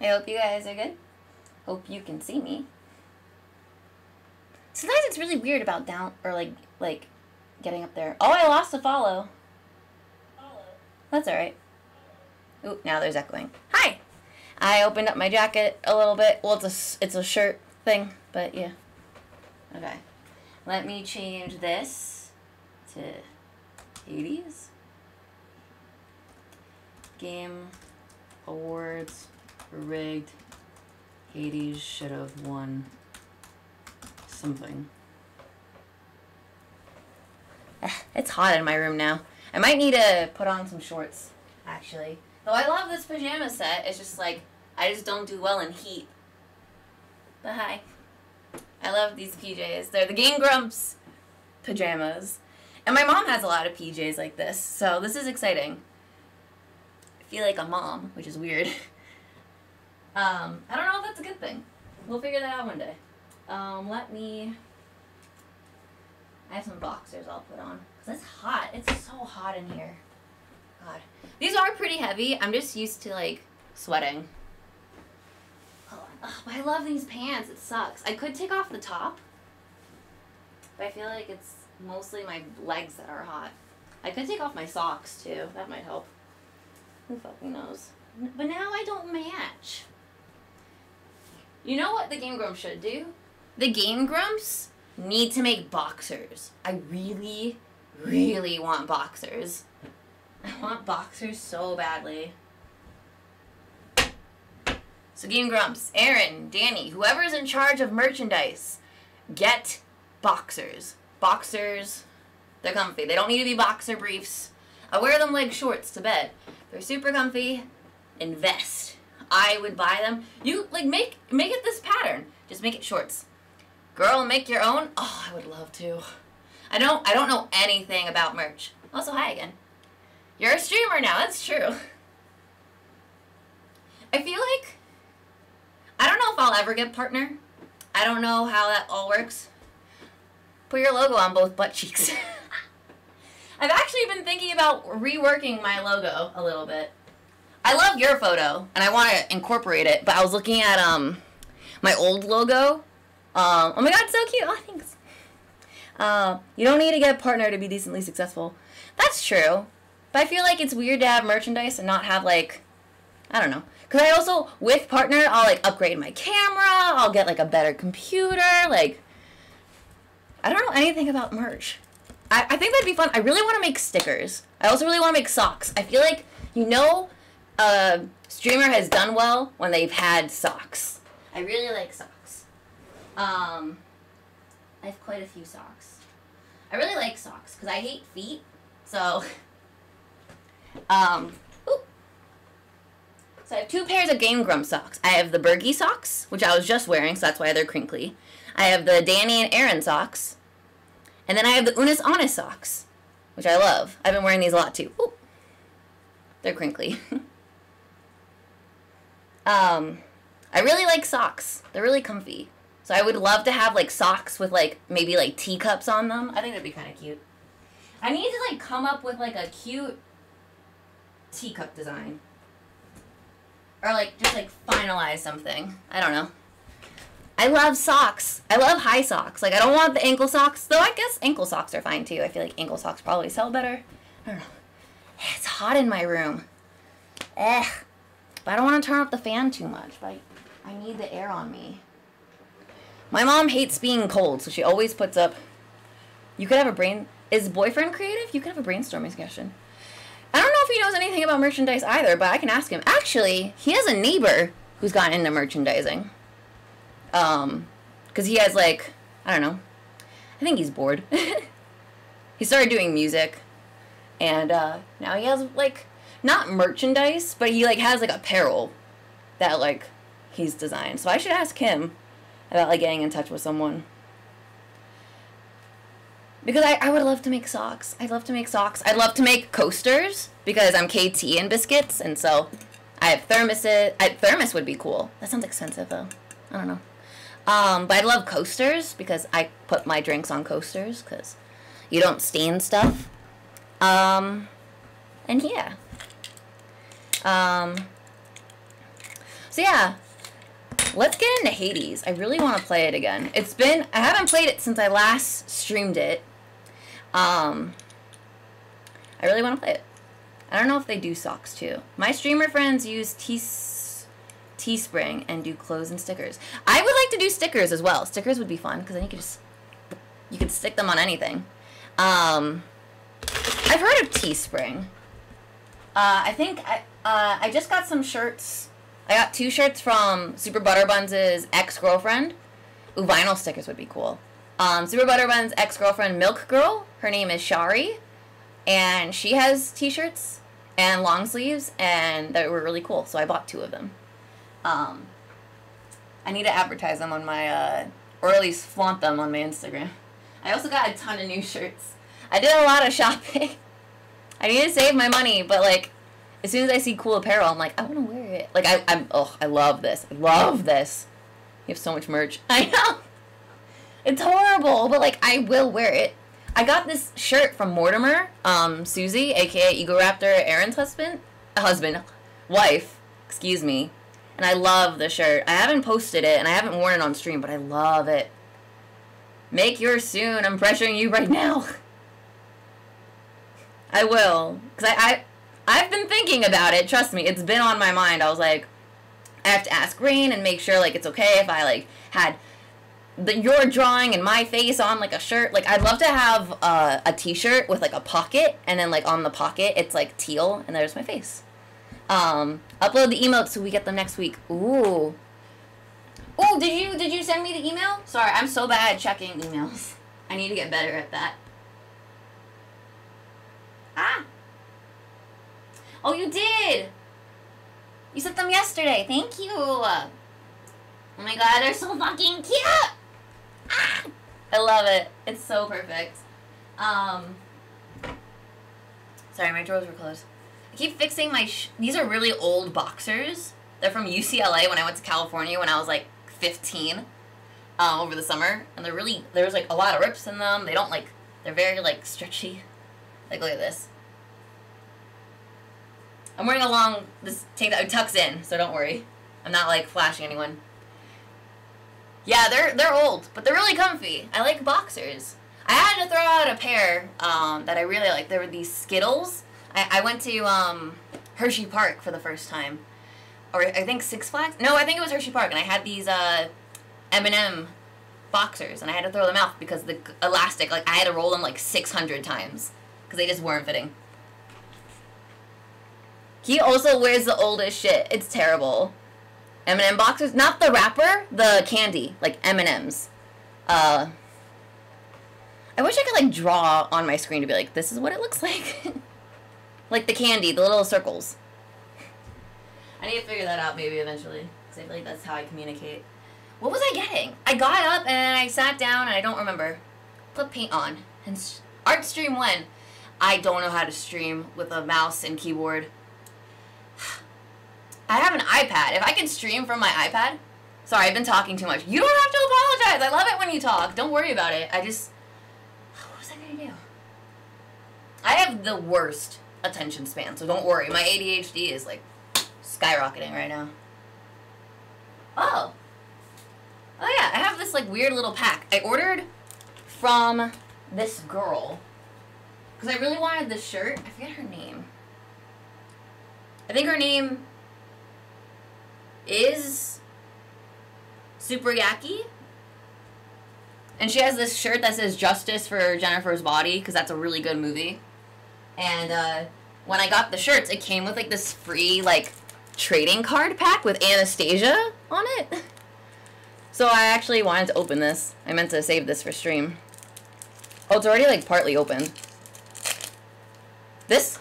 I hope you guys are good. Hope you can see me. Sometimes it's really weird about down or like like getting up there. Oh, I lost a follow. That's all right. Ooh, now there's echoing. Hi. I opened up my jacket a little bit. Well, it's a it's a shirt thing, but yeah. Okay. Let me change this to 80s. Game awards rigged. Hades should have won something. It's hot in my room now. I might need to put on some shorts, actually. Though I love this pajama set, it's just like, I just don't do well in heat. But hi. I love these PJs. They're the Game Grumps pajamas. And my mom has a lot of PJs like this, so this is exciting. I feel like a mom, which is weird. um, I don't know if that's a good thing. We'll figure that out one day. Um, let me. I have some boxers I'll put on. Because it's hot. It's so hot in here. God. These are pretty heavy. I'm just used to, like, sweating. But I love these pants. It sucks. I could take off the top. But I feel like it's mostly my legs that are hot. I could take off my socks, too. That might help. Who fucking knows? But now I don't match. You know what the Game Grumps should do? The Game Grumps need to make boxers. I really, really want boxers. I want boxers so badly. So Game Grumps, Arin, Danny, whoever's in charge of merchandise, get boxers. Boxers, they're comfy. They don't need to be boxer briefs. I wear them like shorts to bed. They're super comfy. Invest. I would buy them. You like make make it this pattern. Just make it shorts. Girl, make your own. Oh, I would love to. I don't I don't know anything about merch. Also, hi again. You're a streamer now. That's true. I feel like I don't know if I'll ever get partner. I don't know how that all works. Put your logo on both butt cheeks. I've actually been thinking about reworking my logo a little bit. I love your photo and I want to incorporate it, but I was looking at um my old logo. Um, oh my god, so cute. Oh, thanks. Uh, you don't need to get a partner to be decently successful. That's true. But I feel like it's weird to have merchandise and not have like I don't know. Cause I also with partner I'll like upgrade my camera. I'll get like a better computer. Like I don't know anything about merch. I, I think that'd be fun. I really want to make stickers. I also really want to make socks. I feel like you know, a streamer has done well when they've had socks. I really like socks. Um, I have quite a few socks. I really like socks because I hate feet. So, um. So I have two pairs of Game Grump socks. I have the Bergie socks, which I was just wearing, so that's why they're crinkly. I have the Danny and Arin socks. And then I have the Unus Annus socks, which I love. I've been wearing these a lot too. They're crinkly. um, I really like socks. They're really comfy. So I would love to have like socks with like maybe like teacups on them. I think that'd be kind of cute. I need to like come up with like a cute teacup design. Or like just like finalize something. I don't know. I love socks. I love high socks. Like I don't want the ankle socks, though I guess ankle socks are fine too. I feel like ankle socks probably sell better. I don't know. It's hot in my room. Eh. But I don't want to turn up the fan too much. But I, need the air on me. My mom hates being cold, so she always puts up. You could have a brain. Is boyfriend creative? You could have a brainstorming session. I don't know if he knows anything about merchandise either, but I can ask him. Actually, he has a neighbor who's gotten into merchandising. Um, because he has like, I don't know. I think he's bored. he started doing music, and uh, now he has like not merchandise, but he like has like apparel that like he's designed. So I should ask him about like getting in touch with someone. Because I, I would love to make socks. I'd love to make socks. I'd love to make coasters because I'm KayTea and Biscuits, and so I have thermoses. I, thermos would be cool. That sounds expensive though. I don't know. Um, but I love coasters because I put my drinks on coasters because you don't stain stuff. Um, and yeah. Um, So yeah, let's get into Hades. I really want to play it again. It's been I haven't played it since I last streamed it. Um, I really want to play it. I don't know if they do socks too. My streamer friends use Tees Teespring and do clothes and stickers. I would like to do stickers as well. Stickers would be fun because then you could just you could stick them on anything. Um, I've heard of Teespring. Uh, I think I uh, I just got some shirts. I got two shirts from Super Butterbuns' ex girlfriend. Ooh, vinyl stickers would be cool. Um, Super Butterbuns' ex girlfriend, Milk Girl. Her name is Shari, and she has T-shirts and long sleeves, and they were really cool. So I bought two of them. Um, I need to advertise them on my, uh, or at least flaunt them on my Instagram. I also got a ton of new shirts. I did a lot of shopping. I need to save my money, but like, as soon as I see cool apparel, I'm like, I want to wear it. Like, I, I'm, oh, I love this. I love this. You have so much merch. I know. It's horrible, but like, I will wear it. I got this shirt from Mortimer, um, Suzy, aka Egoraptor, Arin's husband, husband, wife, excuse me, and I love the shirt. I haven't posted it and I haven't worn it on stream, but I love it. Make yours soon. I'm pressuring you right now. I will, cause I, I I've been thinking about it. Trust me, it's been on my mind. I was like, I have to ask Rain and make sure like it's okay if I like had the your drawing and my face on like a shirt. Like I'd love to have uh, a T-shirt with like a pocket, and then like on the pocket it's like teal, and there's my face. Um, upload the emotes so we get them next week. Ooh. Ooh, did you did you send me the email? Sorry, I'm so bad at checking emails. I need to get better at that. Ah. Oh, you did. You sent them yesterday. Thank you. Oh my god, they're so fucking cute. Ah! I love it. It's so perfect. Um. Sorry, my drawers were closed. I keep fixing my. These are really old boxers. They're from UCLA when I went to California when I was like 15 um, over the summer. And they're really. There's like a lot of rips in them. They don't like. They're very like stretchy. Like, look at this. I'm wearing a long, this tank that tucks in, so don't worry. I'm not, like, flashing anyone. Yeah, they're, they're old, but they're really comfy. I like boxers. I had to throw out a pair um, that I really like. There were these Skittles. I, I went to um, Hershey Park for the first time. Or I think Six Flags? No, I think it was Hershey Park, and I had these uh, M&M boxers, and I had to throw them out because the elastic, like, I had to roll them, like, 600 times because they just weren't fitting. He also wears the oldest shit. It's terrible. M&M boxers, not the wrapper, the candy, like M&Ms. Uh, I wish I could like draw on my screen to be like, this is what it looks like. like the candy, the little circles. I need to figure that out maybe eventually, because I feel like that's how I communicate. What was I getting? I got up and I sat down and I don't remember. Put paint on. And art stream when? I don't know how to stream with a mouse and keyboard. I have an iPad. If I can stream from my iPad. Sorry, I've been talking too much. You don't have to apologize. I love it when you talk. Don't worry about it. I just. What was I to do? I have the worst attention span, so don't worry. My ADHD is like skyrocketing right now. Oh. Oh yeah, I have this like weird little pack. I ordered from this girl because I really wanted this shirt. I forget her name. I think her name is Super Yaki. And she has this shirt that says Justice for Jennifer's Body, because that's a really good movie. And uh, when I got the shirts, it came with like this free like trading card pack with Anastasia on it. So I actually wanted to open this. I meant to save this for stream. Oh, it's already like partly opened. This?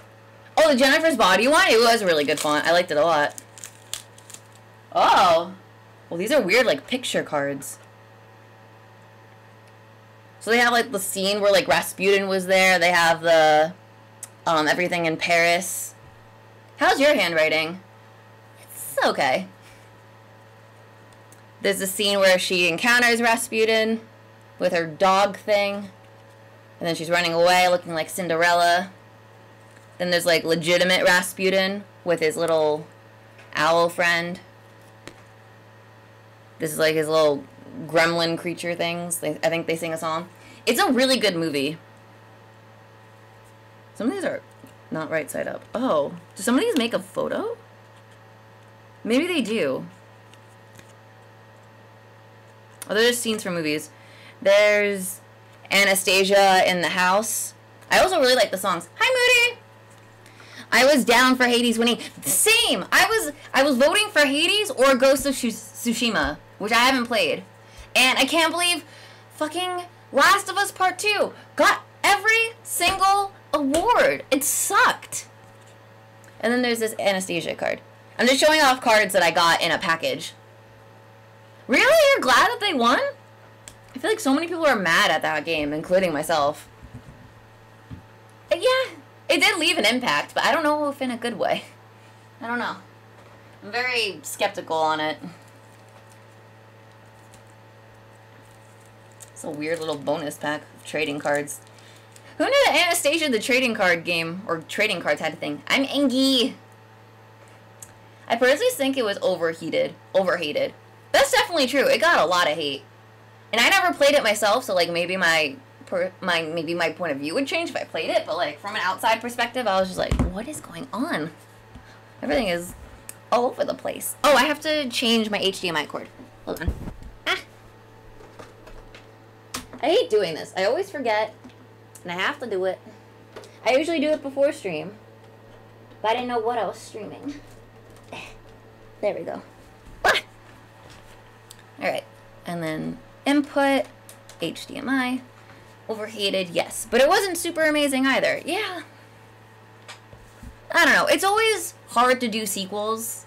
Oh, the Jennifer's Body one? It was a really good font. I liked it a lot. Oh. Well, these are weird, like, picture cards. So they have, like, the scene where, like, Rasputin was there. They have the, um, everything in Paris. How's your handwriting? It's okay. There's a scene where she encounters Rasputin with her dog thing. And then she's running away looking like Cinderella. Then there's like legitimate Rasputin with his little owl friend. This is like his little gremlin creature things. They, I think they sing a song. It's a really good movie. Some of these are not right side up. Oh, do some of these make a photo? Maybe they do. Oh, they're just scenes from movies. There's Anastasia in the house. I also really like the songs. Hi, Moody. I was down for Hades winning. Same. I was I was voting for Hades or Ghost of Tsushima, which I haven't played, and I can't believe fucking Last of Us Part Two got every single award. It sucked. And then there's this Anesthesia card. I'm just showing off cards that I got in a package. Really? You're glad that they won? I feel like so many people are mad at that game, including myself. Yeah, it did leave an impact, but I don't know if in a good way. I don't know. I'm very skeptical on it. It's a weird little bonus pack of trading cards. Who knew that Anastasia the trading card game, or trading cards had a thing? I'm Angie. I personally think it was overheated. Overhated. That's definitely true. It got a lot of hate. And I never played it myself, so like maybe my per, my maybe my point of view would change if I played it, but like from an outside perspective, I was just like, what is going on? Everything is all over the place. Oh, I have to change my HDMI cord. Hold on. I hate doing this. I always forget, and I have to do it. I usually do it before stream, but I didn't know what I was streaming. There we go. Ah. All right, and then input, HDMI, overheated, yes. But it wasn't super amazing either. Yeah. I don't know. It's always hard to do sequels,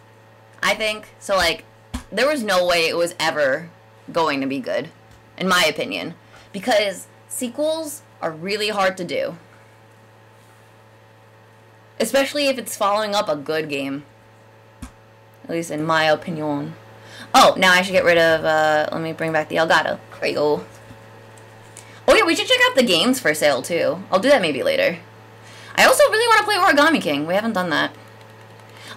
I think. So, like, there was no way it was ever going to be good, in my opinion. Because sequels are really hard to do. Especially if it's following up a good game. At least in my opinion. Oh, now I should get rid of, uh, let me bring back the Elgato. There you go. Oh yeah, we should check out the games for sale too. I'll do that maybe later. I also really want to play Origami King. We haven't done that.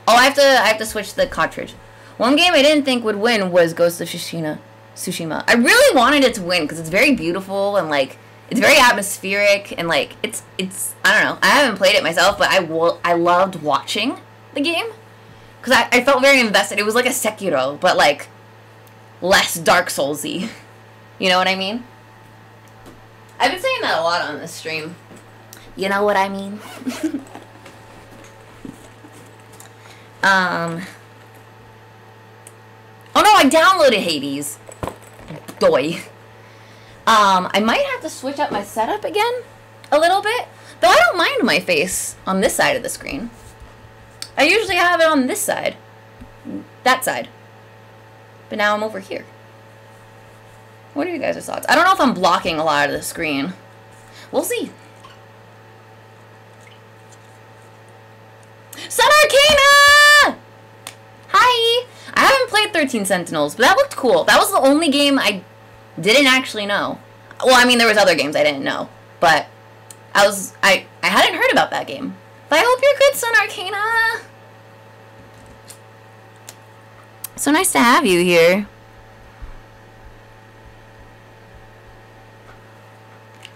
Oh, I have to I have to switch the cartridge. One game I didn't think would win was Ghost of Tsushima. Tsushima. I really wanted it to win because it's very beautiful and like it's very atmospheric and like it's it's I don't know. I haven't played it myself, but I will I loved watching the game because I, I felt very invested. It was like a Sekiro, but like less Dark Soulsy. You know what I mean? I've been saying that a lot on this stream. You know what I mean? um. Oh no, I downloaded Hades. Doy. Um, I might have to switch up my setup again a little bit. Though I don't mind my face on this side of the screen. I usually have it on this side. That side. But now I'm over here. What are you guys' thoughts? I don't know if I'm blocking a lot of the screen. We'll see. Sun Arcana! Hi! I haven't played 13 Sentinels, but that looked cool. That was the only game I didn't actually know. Well, I mean, there was other games I didn't know, but I was I I hadn't heard about that game. But I hope you're good, Sun Arcana. So nice to have you here.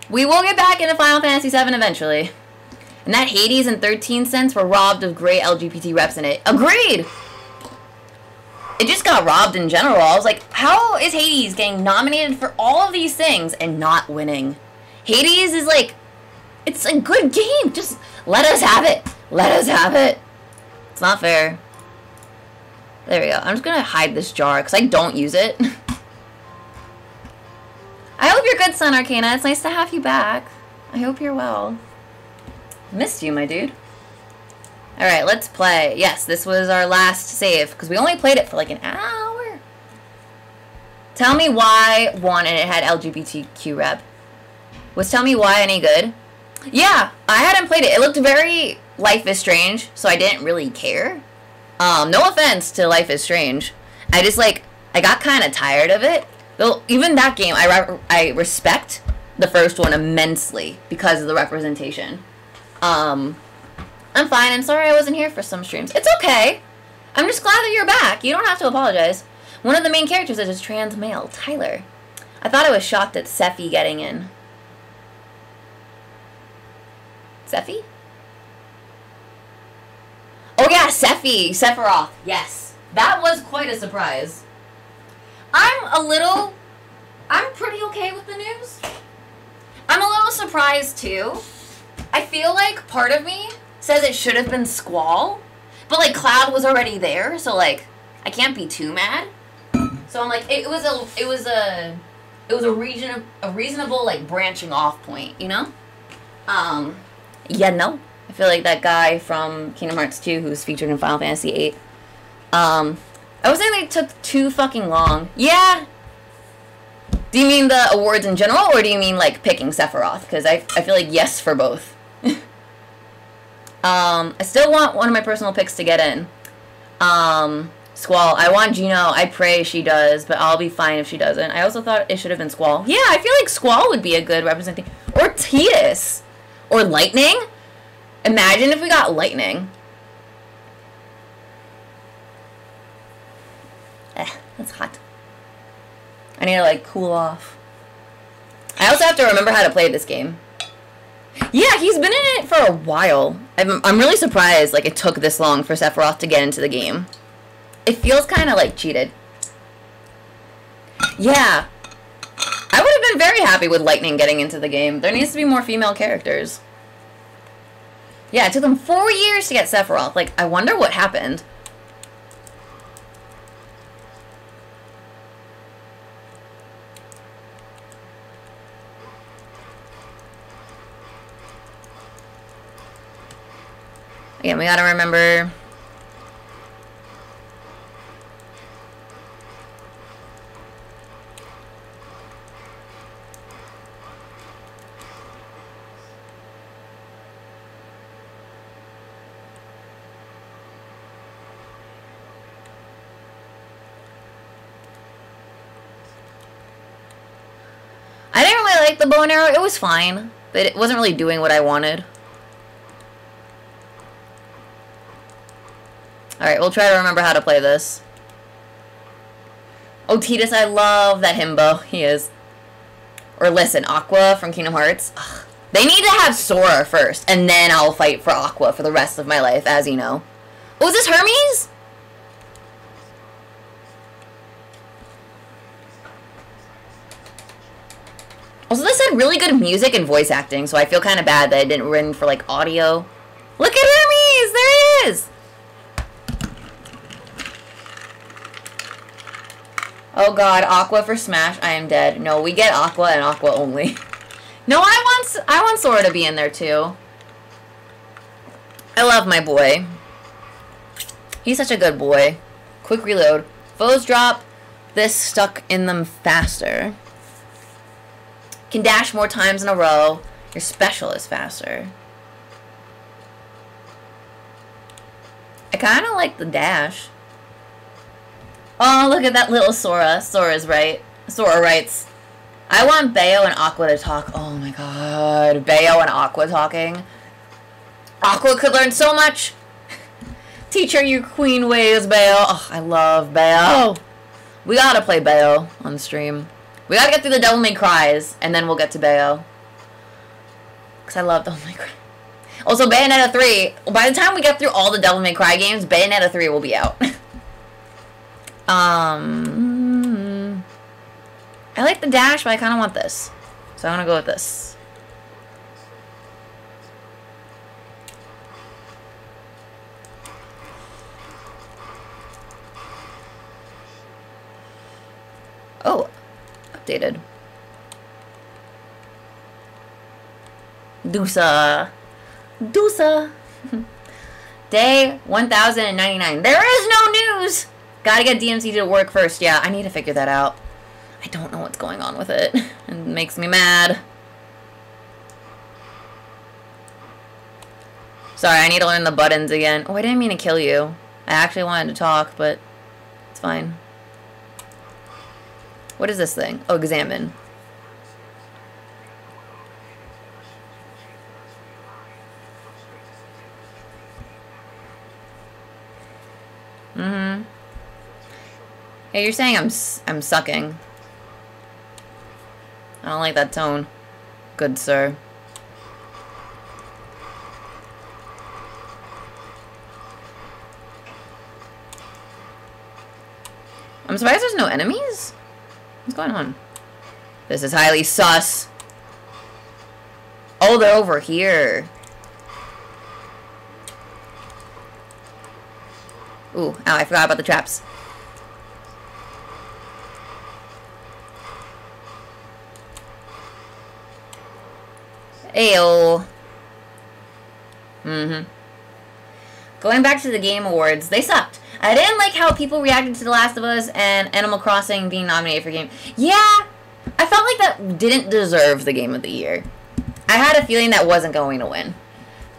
We will get back into Final Fantasy VII eventually. And that Hades and 13 cents were robbed of great LGBT reps in it. Agreed! It just got robbed in general. I was like, how is Hades getting nominated for all of these things and not winning? Hades is like, it's a good game. Just let us have it. Let us have it. It's not fair. There we go. I'm just going to hide this jar because I don't use it. I hope you're good, Sun Arcana. It's nice to have you back. I hope you're well. Missed you, my dude. Alright, let's play. Yes, this was our last save because we only played it for like an hour. Tell me why one and it had LGBTQ rep. Was Tell Me Why any good? Yeah, I hadn't played it. It looked very Life is Strange, so I didn't really care. Um, no offense to Life is Strange. I just like I got kind of tired of it. Though even that game, I re I respect the first one immensely because of the representation. Um, I'm fine. I'm sorry I wasn't here for some streams. It's okay. I'm just glad that you're back. You don't have to apologize. One of the main characters is a trans male, Tyler. I thought I was shocked at Sephi getting in. Sephi? Oh yeah, Sephi, Sephiroth. Yes. That was quite a surprise. I'm a little I'm pretty okay with the news. I'm a little surprised too. I feel like part of me says it should have been Squall, but like Cloud was already there, so like I can't be too mad. So I'm like it was a it was a it was a region a reasonable like branching off point, you know? Um yeah, no. I feel like that guy from Kingdom Hearts 2 who's featured in Final Fantasy 8. Um I would say they took too fucking long. Yeah, do you mean the awards in general, or do you mean like picking Sephiroth? Because I, I feel like yes for both. um, I still want one of my personal picks to get in. Um, Squall. I want Gino. I pray she does, but I'll be fine if she doesn't. I also thought it should have been Squall. Yeah, I feel like Squall would be a good representation. Or Tidus. Or Lightning. Imagine if we got Lightning. Eh, that's hot. I need to like cool off. I also have to remember how to play this game. Yeah, he's been in it for a while. I'm, I'm really surprised like it took this long for Sephiroth to get into the game. It feels kind of like cheated. Yeah. I would have been very happy with Lightning getting into the game. There needs to be more female characters. Yeah, it took them four years to get Sephiroth. Like, I wonder what happened. Again, we gotta remember I didn't really like the bow and arrow. It was fine, but it wasn't really doing what I wanted. Alright, we'll try to remember how to play this. Oh, Tidus, I love that himbo. He is. Or listen, Aqua from Kingdom Hearts. Ugh. They need to have Sora first, and then I'll fight for Aqua for the rest of my life, as you know. Oh, is this Hermes? Also, this had really good music and voice acting, so I feel kind of bad that I didn't win for, like, audio. Look at Hermes! There he is! Oh god, Aqua for Smash, I am dead. No, we get Aqua and Aqua only. no, I want I want Sora to be in there too. I love my boy. He's such a good boy. Quick reload. Foes drop this stuck in them faster. Can dash more times in a row. Your special is faster. I kind of like the dash. Oh, look at that little Sora. Sora's right. Sora writes, I want Bayo and Aqua to talk. Oh my god. Bayo and Aqua talking. Aqua could learn so much. Teach her your queen ways, Bayo. Oh, I love Bayo. We gotta play Bayo on stream. We gotta get through the Devil May Cries, and then we'll get to Bayo. Because I love Devil May Cry. Also, Bayonetta 3. By the time we get through all the Devil May Cry games, Bayonetta 3 will be out. Um, I like the dash, but I kind of want this. So I'm going to go with this. Oh, updated. Dusa. Dusa. Day 1099. There is no news! Gotta get DMC to work first. Yeah, I need to figure that out. I don't know what's going on with it. It makes me mad. Sorry, I need to learn the buttons again. Oh, I didn't mean to kill you. I actually wanted to talk, but it's fine. What is this thing? Oh, examine. Mm-hmm. Hey, you're saying I'm I'm sucking. I don't like that tone. Good sir. I'm surprised there's no enemies? What's going on? This is highly sus. Oh, they're over here. Ooh, ow, I forgot about the traps. Ayo. Mm-hmm. Going back to the Game Awards, they sucked. I didn't like how people reacted to The Last of Us and Animal Crossing being nominated for game. Yeah, I felt like that didn't deserve the Game of the Year. I had a feeling that wasn't going to win.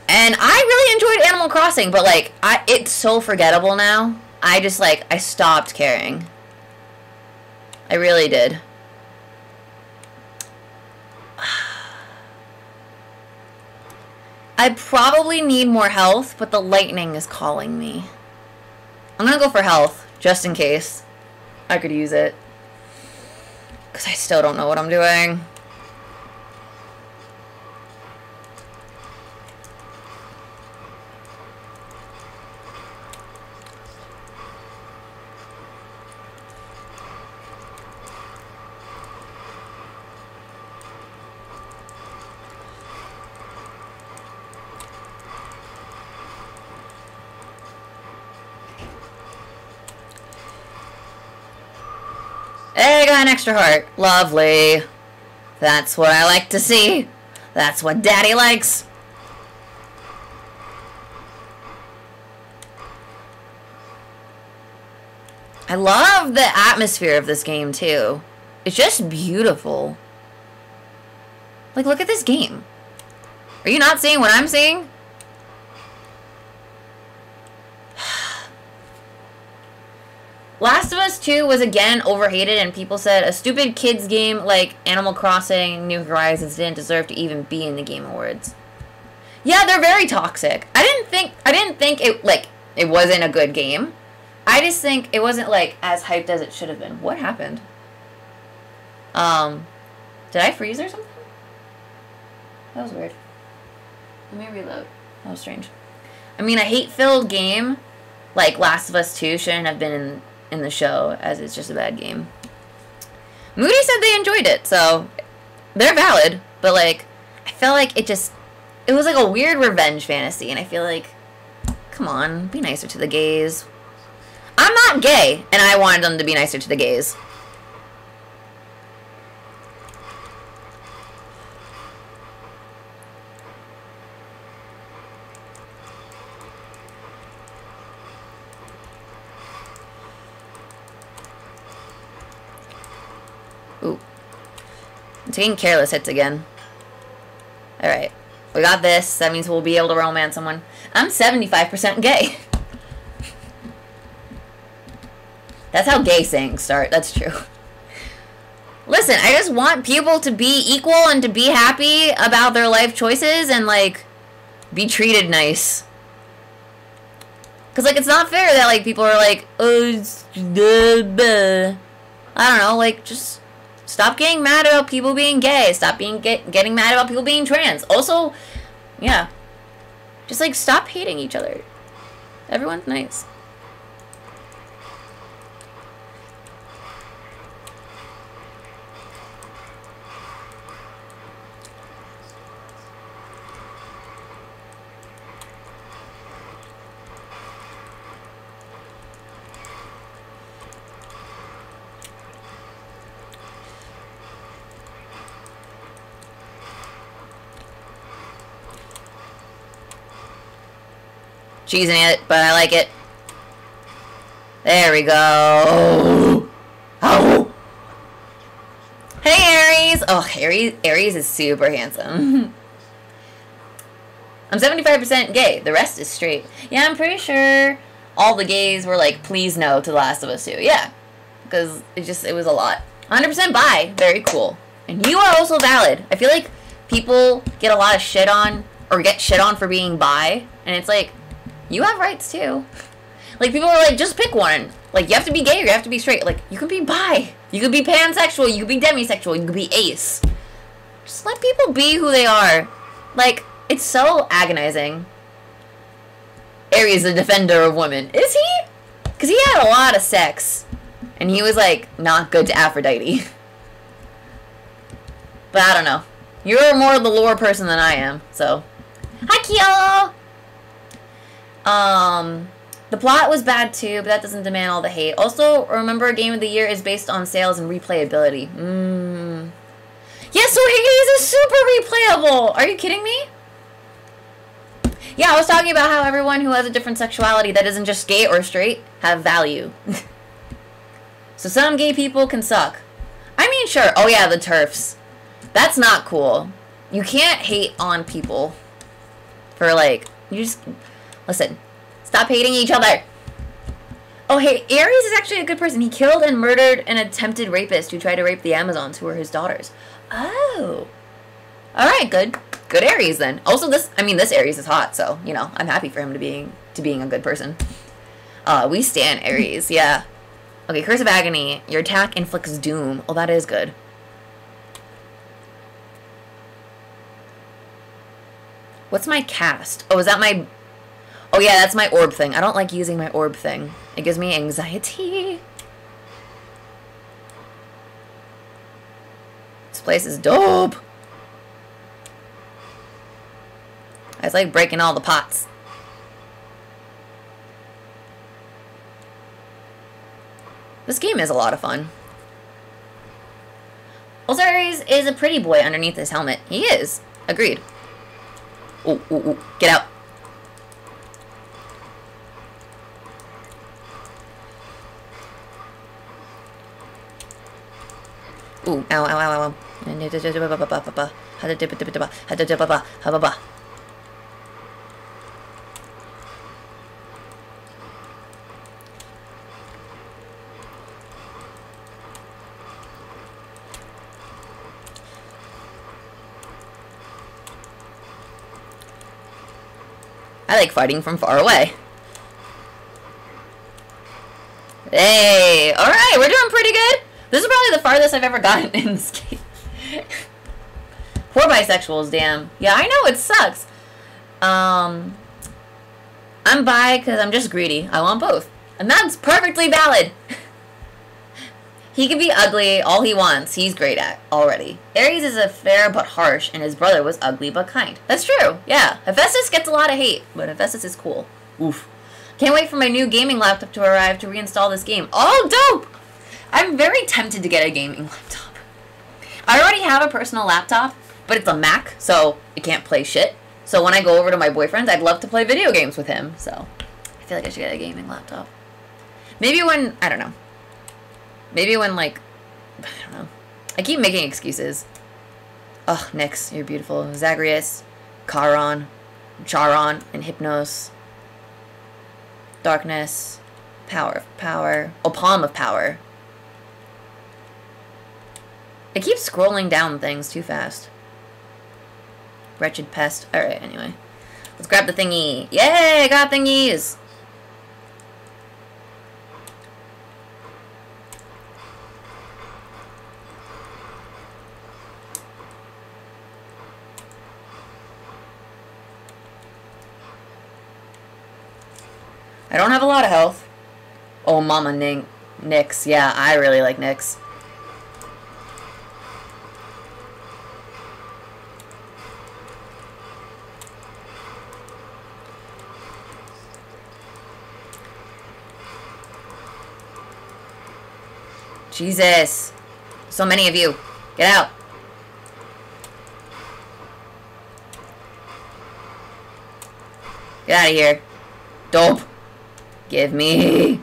And I really enjoyed Animal Crossing, but like I it's so forgettable now. I just like I stopped caring. I really did. I probably need more health, but the lightning is calling me. I'm gonna go for health, just in case. I could use it. Because I still don't know what I'm doing. Got an extra heart. Lovely. That's what I like to see. That's what Daddy likes. I love the atmosphere of this game, too. It's just beautiful. Like, look at this game. Are you not seeing what I'm seeing? Last of Us 2 was again overhated, and people said a stupid kids game like Animal Crossing New Horizons didn't deserve to even be in the Game Awards. Yeah, they're very toxic. I didn't think I didn't think it like it wasn't a good game. I just think it wasn't like as hyped as it should have been. What happened? Um, did I freeze or something? That was weird. Let me reload. That was strange. I mean, a hate-filled game like Last of Us 2 shouldn't have been in in the show as it's just a bad game. Moody said they enjoyed it, so they're valid, but like I felt like it just it was like a weird revenge fantasy and I feel like come on, be nicer to the gays. I'm not gay and I wanted them to be nicer to the gays. Taking careless hits again. Alright. We got this. That means we'll be able to romance someone. I'm 75% gay. That's how gay sayings start. That's true. Listen, I just want people to be equal and to be happy about their life choices and, like, be treated nice. Because, like, it's not fair that, like, people are like, oh, I don't know, like, just Stop getting mad about people being gay. Stop being get, getting mad about people being trans. Also, yeah. Just like stop hating each other. Everyone's nice. Cheesing it, but I like it. There we go. Oh. Hey, Ares. Oh, Ares, Ares is super handsome. I'm 75% gay. The rest is straight. Yeah, I'm pretty sure all the gays were like, please no to The Last of Us 2. Yeah. Because it just, it was a lot. 100% bi. Very cool. And you are also valid. I feel like people get a lot of shit on, or get shit on for being bi. And it's like, you have rights too. Like people are like, just pick one. Like you have to be gay or you have to be straight. Like you can be bi, you could be pansexual, you could be demisexual, you could be ace. Just let people be who they are. Like it's so agonizing. Ares, the defender of women, is he? Because he had a lot of sex, and he was like not good to Aphrodite. but I don't know. You're more the lore person than I am, so. Hi, Kyo. Um. The plot was bad too, but that doesn't demand all the hate. Also, remember, a Game of the Year is based on sales and replayability. Mmm. Yes, so Hades is super replayable! Are you kidding me? Yeah, I was talking about how everyone who has a different sexuality that isn't just gay or straight have value. so some gay people can suck. I mean, sure. Oh yeah, the turfs. That's not cool. You can't hate on people for like you just listen. Stop hating each other. Oh, hey, Ares is actually a good person. He killed and murdered an attempted rapist who tried to rape the Amazons, who were his daughters. Oh. All right, good. Good Ares then. Also, this, I mean, this Ares is hot, so, you know, I'm happy for him to being, to being a good person. Uh, we stand Ares, yeah. Okay, Curse of Agony. Your attack inflicts doom. Oh, that is good. What's my cast? Oh, is that my Oh yeah, that's my orb thing. I don't like using my orb thing. It gives me anxiety. This place is dope. It's like breaking all the pots. This game is a lot of fun. Osiris is a pretty boy underneath his helmet. He is. Agreed. Ooh, ooh, ooh. Get out. Ooh, ow, ow, ow, ow. I like fighting from far away. Hey, alright, we're doing pretty good. This is probably the farthest I've ever gotten in this game. Poor bisexuals, damn. Yeah, I know, it sucks. Um, I'm bi because I'm just greedy. I want both. And that's perfectly valid. he can be ugly all he wants. He's great at already. Ares is a fair but harsh, and his brother was ugly but kind. That's true, yeah. Hephaestus gets a lot of hate, but Hephaestus is cool. Oof. Can't wait for my new gaming laptop to arrive to reinstall this game. Oh, dope! I'm very tempted to get a gaming laptop. I already have a personal laptop, but it's a Mac, so it can't play shit. So when I go over to my boyfriend's, I'd love to play video games with him. So I feel like I should get a gaming laptop. Maybe when, I don't know. Maybe when, like, I don't know. I keep making excuses. Ugh, Nyx, you're beautiful. Zagreus, Charon, Charon, and Hypnos. Darkness, Power, of Power. Oh, Pom of Power. It keeps scrolling down things too fast. Wretched pest. Alright, anyway. Let's grab the thingy. Yay, got thingies! I don't have a lot of health. Oh, Mama Nyx. Yeah, I really like Nyx. Jesus. So many of you. Get out. Get out of here. Dope. Give me.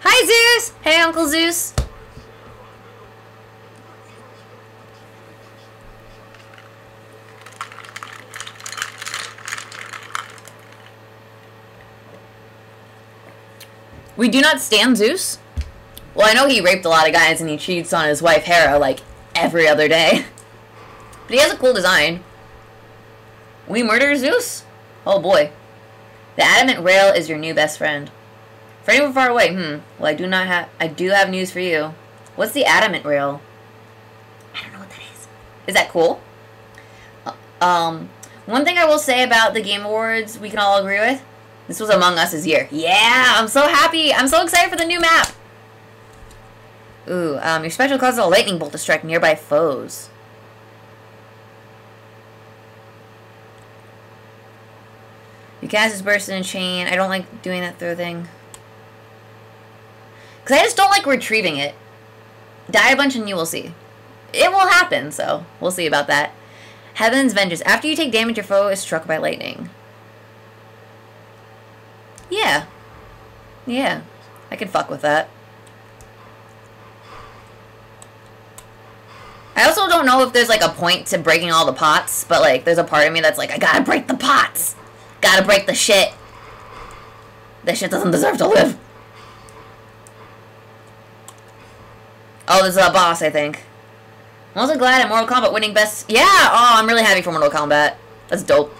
Hi, Zeus. Hey, Uncle Zeus. We do not stand Zeus. Well, I know he raped a lot of guys and he cheats on his wife Hera like every other day. But he has a cool design. We murder Zeus? Oh boy. The adamant rail is your new best friend. For anyone far away, hmm. Well, I do not have. I do have news for you. What's the adamant rail? I don't know what that is. Is that cool? Uh, um, one thing I will say about the Game Awards, we can all agree with. This was Among Us's year. Yeah, I'm so happy. I'm so excited for the new map. Ooh, um, your special causes a lightning bolt to strike nearby foes. You cast this burst in a chain. I don't like doing that throw thing. Because I just don't like retrieving it. Die a bunch and you will see. It will happen, so we'll see about that. Heaven's Vengeance. After you take damage, your foe is struck by lightning. Yeah. Yeah. I can fuck with that. I also don't know if there's like a point to breaking all the pots, but like there's a part of me that's like, I gotta break the pots. Gotta break the shit. This shit doesn't deserve to live. Oh, this is a boss, I think. I'm also glad at Mortal Kombat winning best... Yeah! Oh, I'm really happy for Mortal Kombat. That's dope.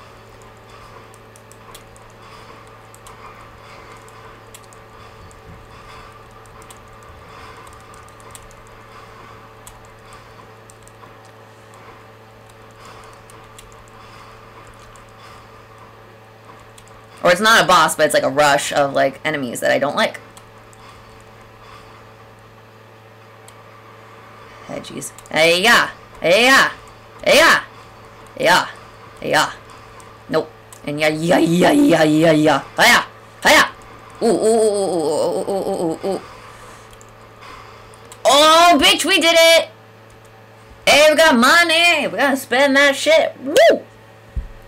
Or it's not a boss, but it's like a rush of like enemies that I don't like. Hey, jeez. Hey, yeah. Hey, yeah. Hey, yeah. Yeah. Yeah. Nope. And yeah, yeah, yeah, yeah, yeah, yeah. Hiya. Hiya. Ooh, ooh, ooh, ooh, ooh, ooh, ooh, ooh. Oh, bitch, we did it. Hey, we got money. We gotta spend that shit. Woo.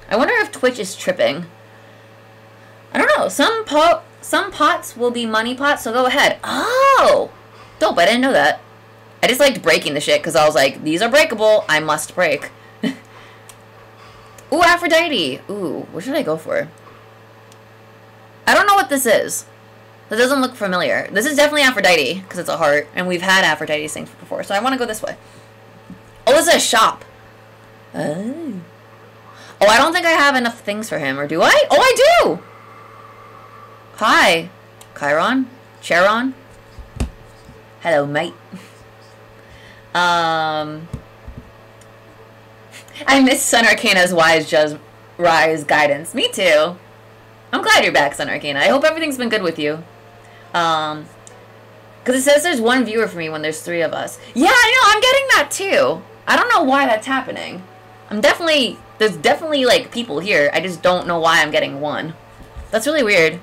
I wonder if Twitch is tripping. Some pot, some pots will be money pots, so go ahead. Oh, dope! I didn't know that. I just liked breaking the shit because I was like, these are breakable. I must break. Ooh, Aphrodite. Ooh, what should I go for? I don't know what this is. That doesn't look familiar. This is definitely Aphrodite because it's a heart, and we've had Aphrodite things before, so I want to go this way. Oh, this is a shop. Oh. Oh, I don't think I have enough things for him, or do I? Oh, I do! Hi, Chiron? Charon? Hello, mate. um, I miss Sun Arcana's wise just rise guidance. Me too. I'm glad you're back, Sun Arcana. I hope everything's been good with you. Um, because it says there's one viewer for me when there's three of us. Yeah, I know. I'm getting that too. I don't know why that's happening. I'm definitely there's definitely like people here. I just don't know why I'm getting one. That's really weird.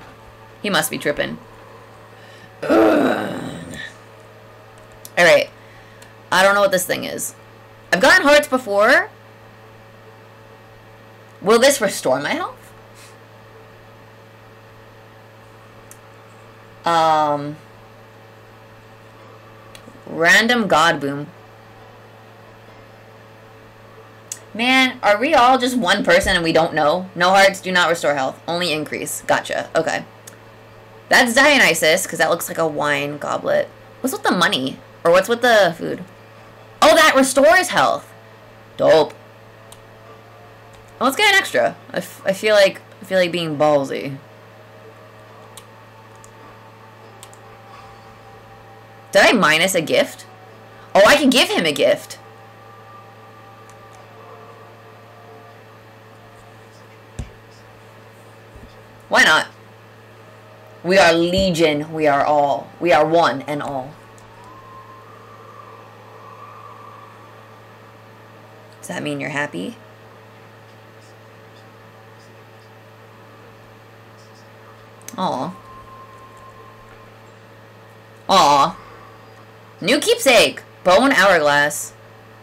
He must be tripping. Alright. I don't know what this thing is. I've gotten hearts before. Will this restore my health? Um... Random God Boom. Man, are we all just one person and we don't know? No hearts do not restore health. Only increase. Gotcha. Okay. That's Dionysus, because that looks like a wine goblet. What's with the money? Or what's with the food? Oh, that restores health. Dope. let's get an extra. I, I feel like I feel like being ballsy. Did I minus a gift? Oh, I can give him a gift. Why not? We are legion, we are all. We are one and all. Does that mean you're happy? Aw. Aw. New keepsake! Bone hourglass.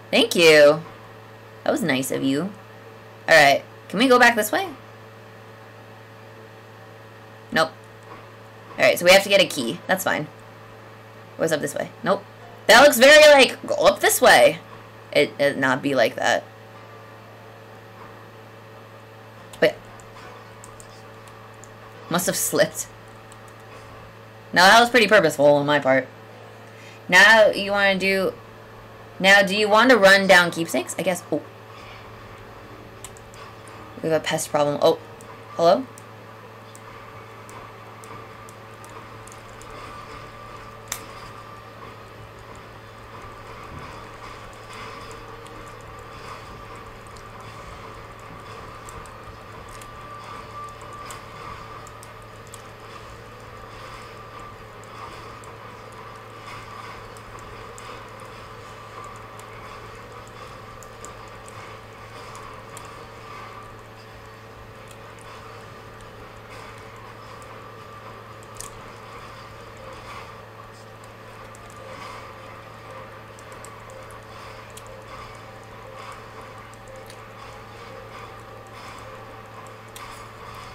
Thank you. That was nice of you. Alright. Can we go back this way? Nope. Alright, so we have to get a key. That's fine. What's up this way? Nope. That looks very like, go up this way. It, it not be like that. Wait. Must have slipped. Now that was pretty purposeful on my part. Now you want to do... Now, do you want to run down keepsakes? I guess... Oh. We have a pest problem. Oh. Hello?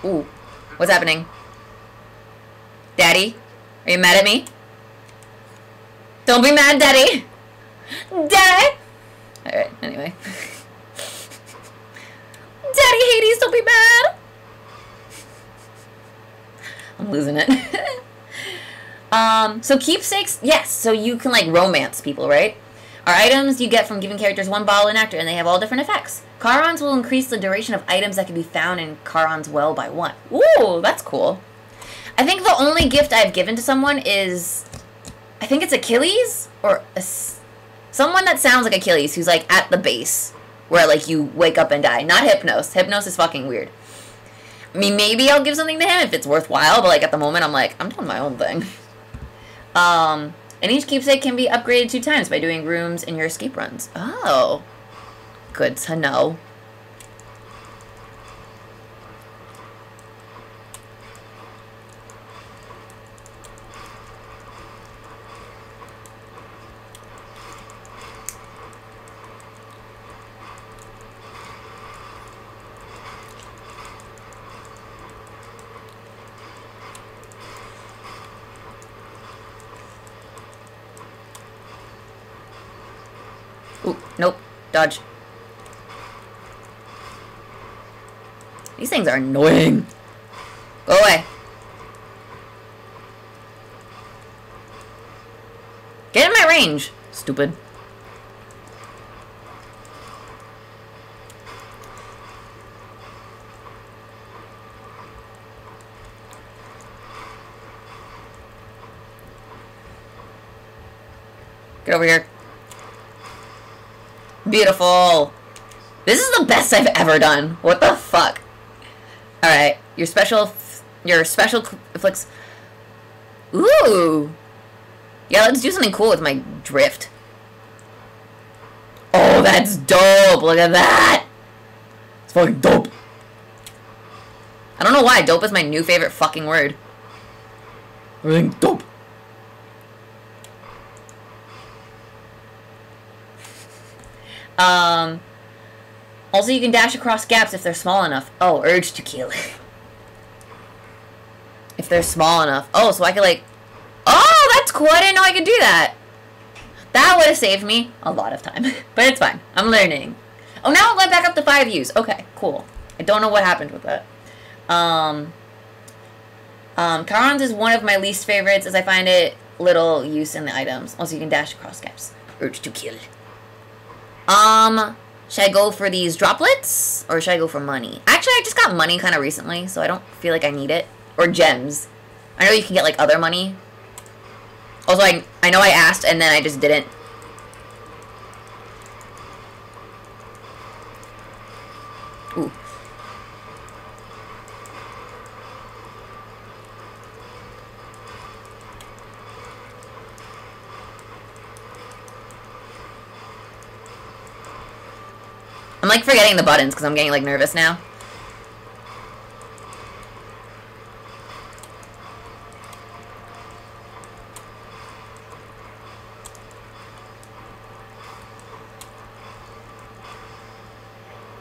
Ooh. What's happening? Daddy? Are you mad at me? Don't be mad, Daddy! Daddy! Alright, anyway. Daddy Hades, don't be mad! I'm losing it. um, so keepsakes, yes, so you can like romance people, right? Are items you get from giving characters one bottle and actor, and they have all different effects. Charons will increase the duration of items that can be found in Charon's well by one. Ooh, that's cool. I think the only gift I've given to someone is, I think it's Achilles or a, someone that sounds like Achilles, who's like at the base where like you wake up and die. Not Hypnos. Hypnos is fucking weird. I mean, maybe I'll give something to him if it's worthwhile, but like at the moment, I'm like, I'm doing my own thing. Um, and each keepsake can be upgraded two times by doing rooms in your escape runs. Oh, good to know. Ooh, nope. Dodge. These things are annoying. Go away. Get in my range, stupid. Get over here. Beautiful. This is the best I've ever done. What the fuck? Alright. Your special... Your special flicks... Ooh. Yeah, let's do something cool with my drift. Oh, that's dope. Look at that. It's fucking dope. I don't know why. Dope is my new favorite fucking word. Everything dope. Um, also, you can dash across gaps if they're small enough. Oh, urge to kill. if they're small enough. Oh, so I could like... Oh, that's cool. I didn't know I could do that. That would have saved me a lot of time. but it's fine. I'm learning. Oh, now it went back up to five views. Okay, cool. I don't know what happened with that. Um, um, Charon's is one of my least favorites as I find it little use in the items. Also, you can dash across gaps. Urge to kill. Um, should I go for these droplets or should I go for money? Actually, I just got money kind of recently, so I don't feel like I need it. Or gems. I know you can get like other money. Also, I, I know I asked and then I just didn't. I'm like forgetting the buttons because I'm getting like nervous now.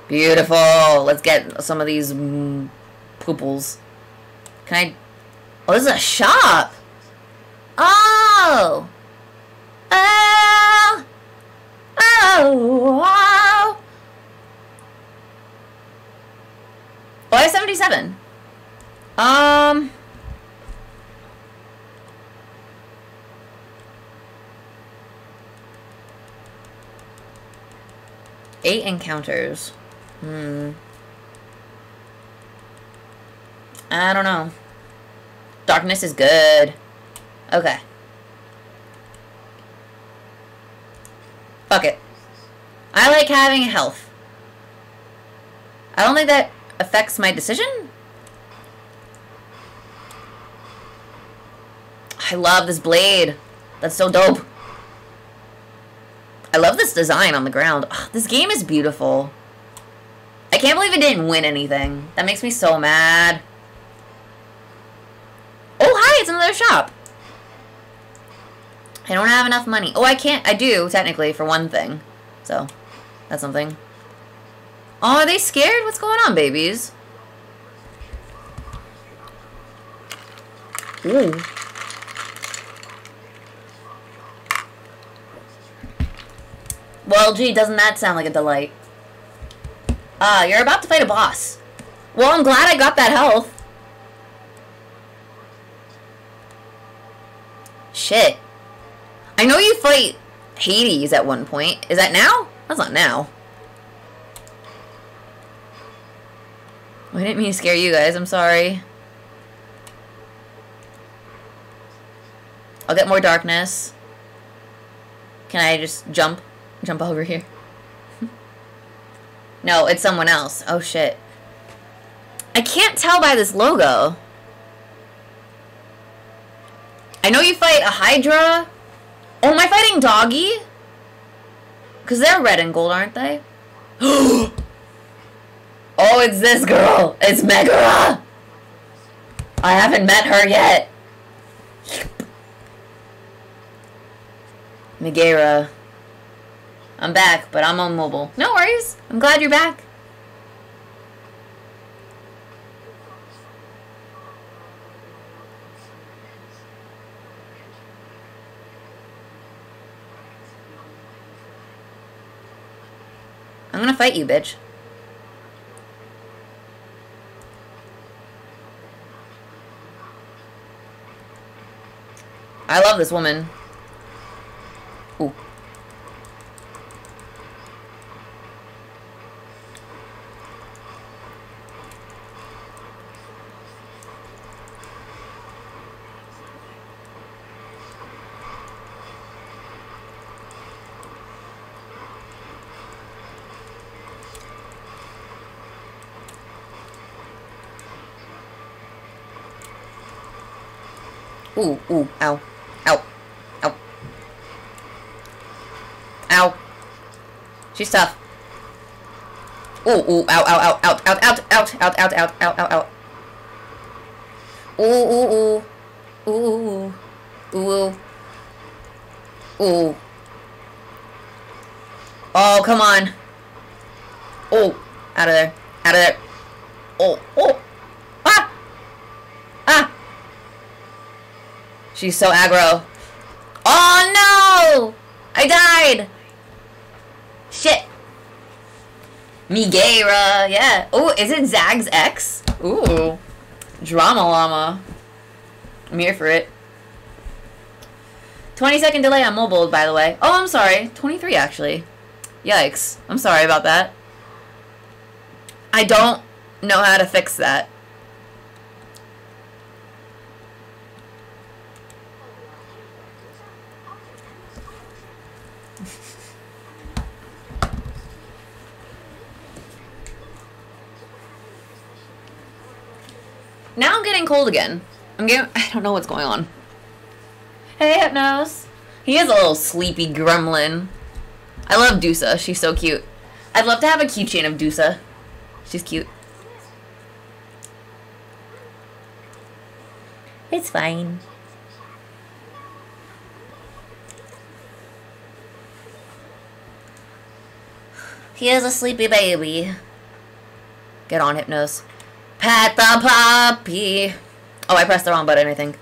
Beautiful. Let's get some of these mm, pooples. Can I... Oh, this is a shop. Oh. Oh. Oh. Oh, Have 77. Um... Eight encounters. Hmm. I don't know. Darkness is good. Okay. Fuck it. I like having health. I don't think that affects my decision. I love this blade. That's so dope. I love this design on the ground. Ugh, this game is beautiful. I can't believe it didn't win anything. That makes me so mad. Oh, hi, it's another shop. I don't have enough money. Oh, I can't. I do, technically, for one thing. So, that's something. Oh, are they scared? What's going on, babies? Ooh. Well, gee, doesn't that sound like a delight? Ah, uh, you're about to fight a boss. Well, I'm glad I got that health. Shit. I know you fight Hades at one point. Is that now? That's not now. I didn't mean to scare you guys. I'm sorry. I'll get more darkness. Can I just jump? Jump over here? no, it's someone else. Oh, shit. I can't tell by this logo. I know you fight a Hydra. Oh, am I fighting Doggy? Because they're red and gold, aren't they? oh, it's this girl. It's Megara. I haven't met her yet. Megara. I'm back, but I'm on mobile. No worries. I'm glad you're back. I'm gonna fight you, bitch. I love this woman. Ooh. Ooh, ooh, ow. Ow. She's tough. Ooh, ooh, ow, ow, ow, out, out, out, out, out, out, out, out, out, out. Ooh, ooh, ooh. Ooh, ooh, ooh. Ooh. Oh, come on. Oh, out of there. Out of there. Oh, oh. She's so aggro. Oh no! I died! Shit. Megara, yeah. Oh, is it Zag's X? Ooh. Drama Llama. I'm here for it. 20 second delay on mobile, by the way. Oh, I'm sorry. 23, actually. Yikes. I'm sorry about that. I don't know how to fix that. Now I'm getting cold again. I'm getting, I don't know what's going on. Hey, Hypnos. He is a little sleepy gremlin. I love Dusa. She's so cute. I'd love to have a keychain of Dusa. She's cute. It's fine. He is a sleepy baby. Get on, Hypnos. Pat the puppy. Oh, I pressed the wrong button, I think.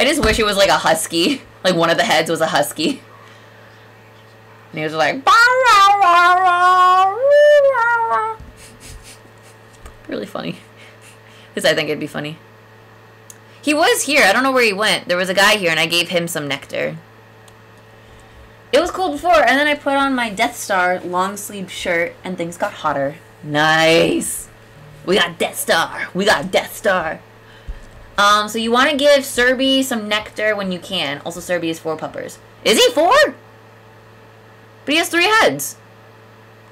I just wish it was like a husky. Like one of the heads was a husky. And he was like, really funny. Because I think it'd be funny. He was here. I don't know where he went. There was a guy here, and I gave him some nectar. It was cold before, and then I put on my Death Star long sleeve shirt, and things got hotter. Nice. We got Death Star. We got Death Star. Um, so you want to give Serby some nectar when you can. Also, Serby is four puppers. Is he four? But he has three heads.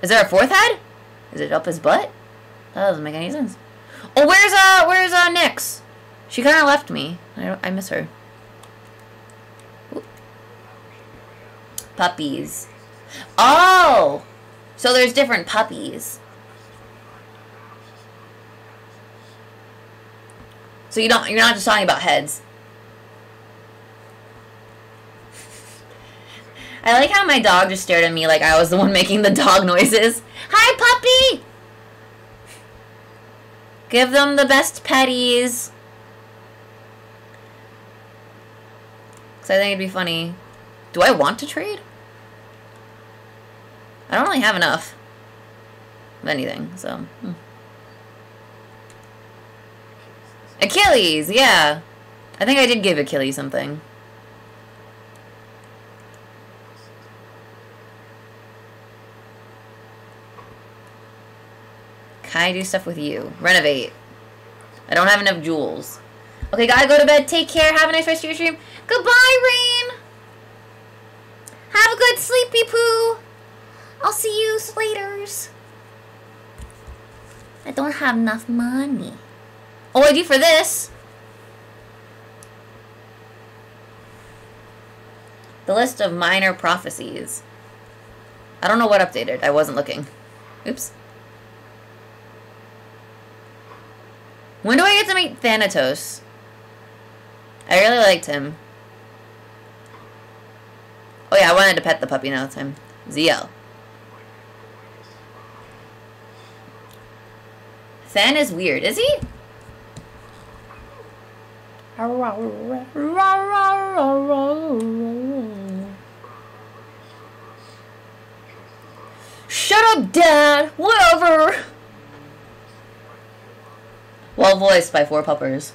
Is there a fourth head? Is it up his butt? That doesn't make any sense. Oh, where's uh, where's uh, Nyx? She kind of left me. I, I miss her. Ooh. Puppies. Oh! So there's different puppies. So you don't you're not just talking about heads. I like how my dog just stared at me like I was the one making the dog noises. Hi, puppy! Give them the best petties. Because I think it'd be funny. Do I want to trade? I don't really have enough of anything, so. Hmm. Achilles, yeah. I think I did give Achilles something. Can I do stuff with you? Renovate. I don't have enough jewels. Okay, gotta go to bed. Take care. Have a nice rest of your stream. Goodbye, Rain. Have a good sleepy poo. I'll see you laters. I don't have enough money. Oh, I do for this. The list of minor prophecies. I don't know what updated. I wasn't looking. Oops. When do I get to meet Thanatos? I really liked him. Oh yeah, I wanted to pet the puppy now time. ZL. Than is weird, is he? Shut up, Dad! Whatever! Well voiced by Four Puppers.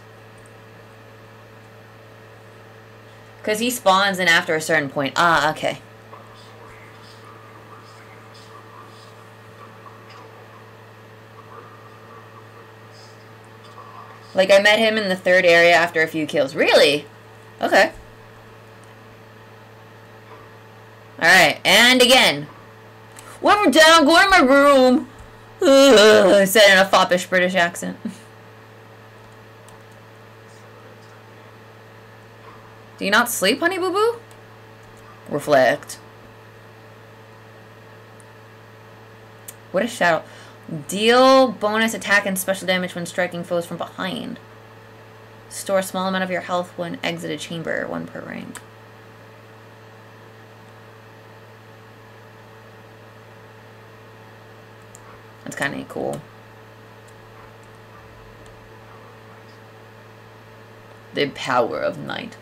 Because he spawns in after a certain point. Ah, okay. Like, I met him in the third area after a few kills. Really? Okay. Alright, and again. When we're down, go in my room. I said in a foppish British accent. Do you not sleep, honey boo boo? Reflect. What a shadow. Deal bonus attack and special damage when striking foes from behind. Store a small amount of your health when exit a chamber, one per rank. That's kind of cool. The power of night.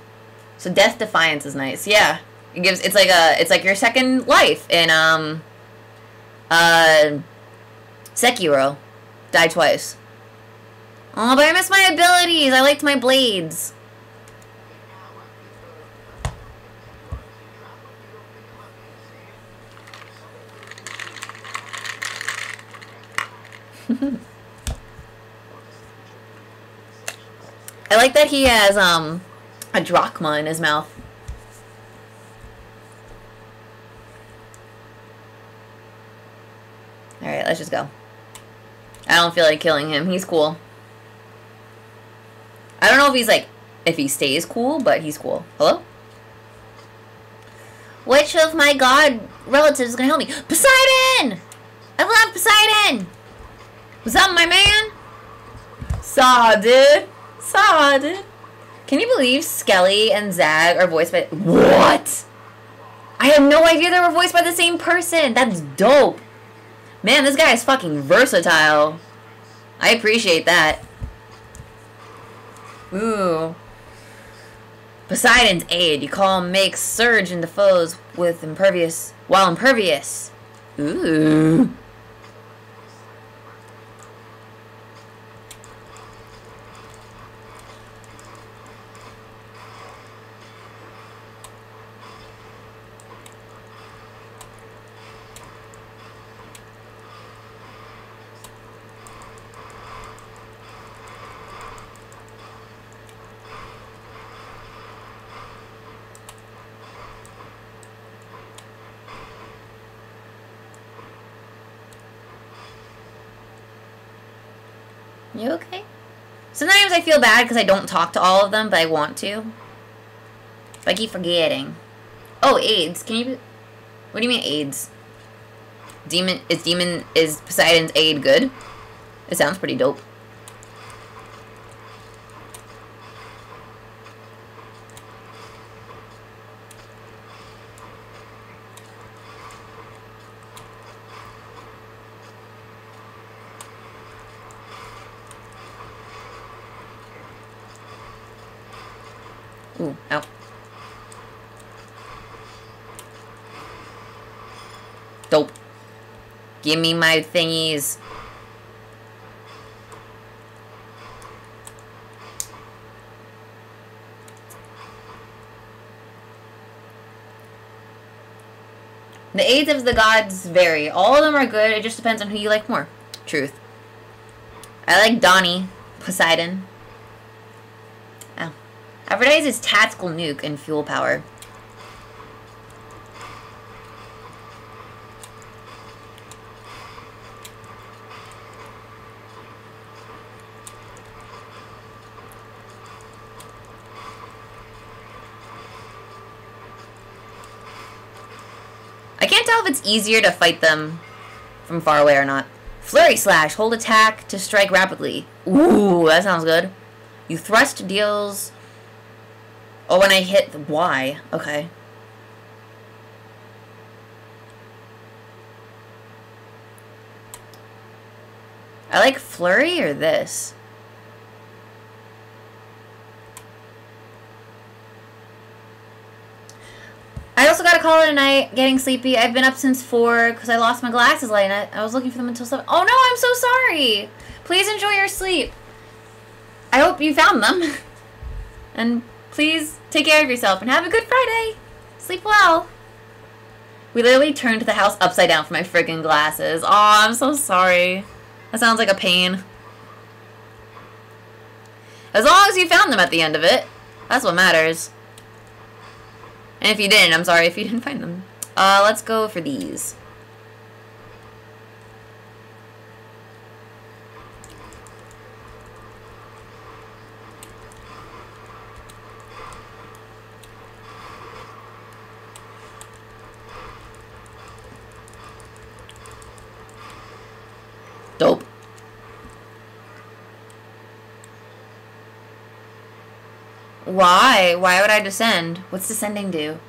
So death defiance is nice. Yeah, it gives. It's like a. It's like your second life in um. Uh. Sekiro. Die twice. Oh, but I miss my abilities. I liked my blades. I like that he has um a drachma in his mouth. Alright, let's just go. I don't feel like killing him. He's cool. I don't know if he's like, if he stays cool, but he's cool. Hello? Which of my god relatives is gonna help me? Poseidon! I love Poseidon! What's up, my man? Saw, dude. Saw, dude. Can you believe Skelly and Zag are voiced by... What? I had no idea they were voiced by the same person. That's dope. Man, this guy is fucking versatile. I appreciate that. Ooh. Poseidon's aid. You call him makes surge into foes with impervious while impervious. Ooh. You okay? Sometimes I feel bad because I don't talk to all of them, but I want to. I keep forgetting. Oh, AIDS. Can you... What do you mean AIDS? Demon... Is Demon... Is Poseidon's aid good? It sounds pretty dope. Ooh, ow. Dope. Give me my thingies. The aids of the gods vary. All of them are good. It just depends on who you like more. Truth. I like Donnie, Poseidon. Oh. Aphrodite is tactical nuke and fuel power. Easier to fight them from far away or not. Flurry Slash. Hold attack to strike rapidly. Ooh, that sounds good. You thrust deals... Oh, when I hit Y. Okay. I like Flurry or this? I also call it a night, getting sleepy. I've been up since 4 because I lost my glasses last night. I was looking for them until 7. Oh no, I'm so sorry! Please enjoy your sleep. I hope you found them. and please take care of yourself and have a good Friday. Sleep well. We literally turned the house upside down for my freaking glasses. Oh, I'm so sorry. That sounds like a pain. As long as you found them at the end of it. That's what matters. And if you didn't, I'm sorry if you didn't find them. Uh, let's go for these. Dope. Why? Why would I descend? What's descending do?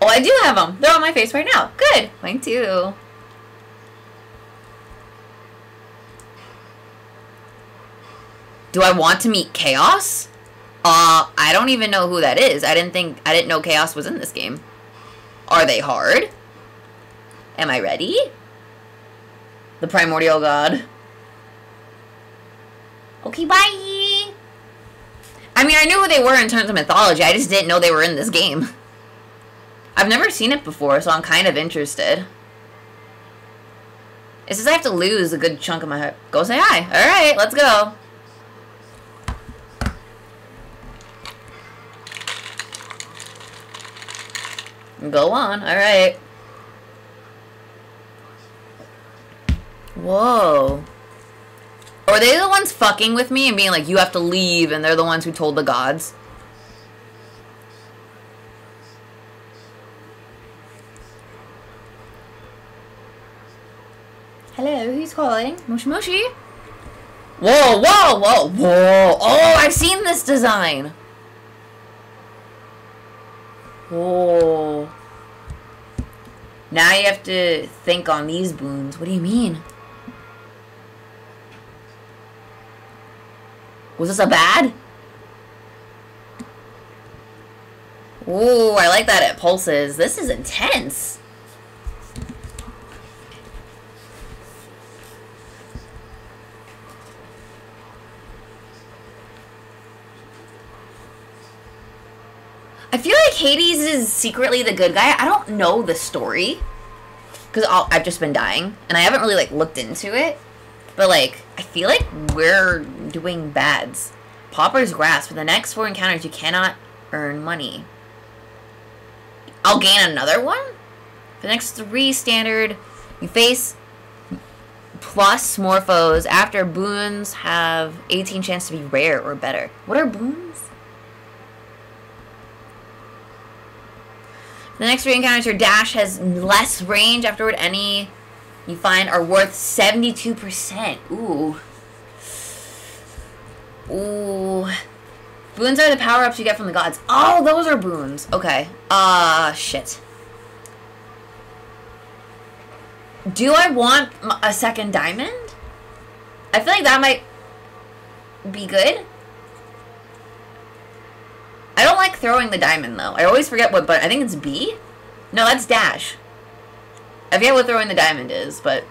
Oh, I do have them. They're on my face right now. Good. Mine too. Do I want to meet Chaos? Uh, I don't even know who that is. I didn't think, I didn't know Chaos was in this game. Are they hard? Am I ready? The Primordial God. Okay, bye! I mean, I knew who they were in terms of mythology. I just didn't know they were in this game. I've never seen it before, so I'm kind of interested. It says I have to lose a good chunk of my. Go say hi. Alright, let's go. Go on. Alright. Whoa. Are they the ones fucking with me and being like, you have to leave, and they're the ones who told the gods? Hello, who's calling? Moshi Moshi? Whoa, whoa, whoa, whoa. Oh, I've seen this design. Whoa. Now you have to think on these boons. What do you mean? Was this a bad? Ooh, I like that it pulses. This is intense. I feel like Hades is secretly the good guy. I don't know the story. Because I've just been dying. And I haven't really, like, looked into it. But, like, I feel like we're doing bads. Pauper's Grasp. For the next four encounters, you cannot earn money. I'll gain another one? For the next three standard, you face plus more foes after boons have 18 chance to be rare or better. What are boons? The next three encounters, your dash has less range. Afterward, any you find are worth 72%. Ooh. Ooh. Boons are the power-ups you get from the gods. Oh, those are boons. Okay. Uh, shit. Do I want a second diamond? I feel like that might be good. I don't don't like throwing the diamond, though. I always forget what but I think it's B? No, that's dash. I forget what throwing the diamond is, but...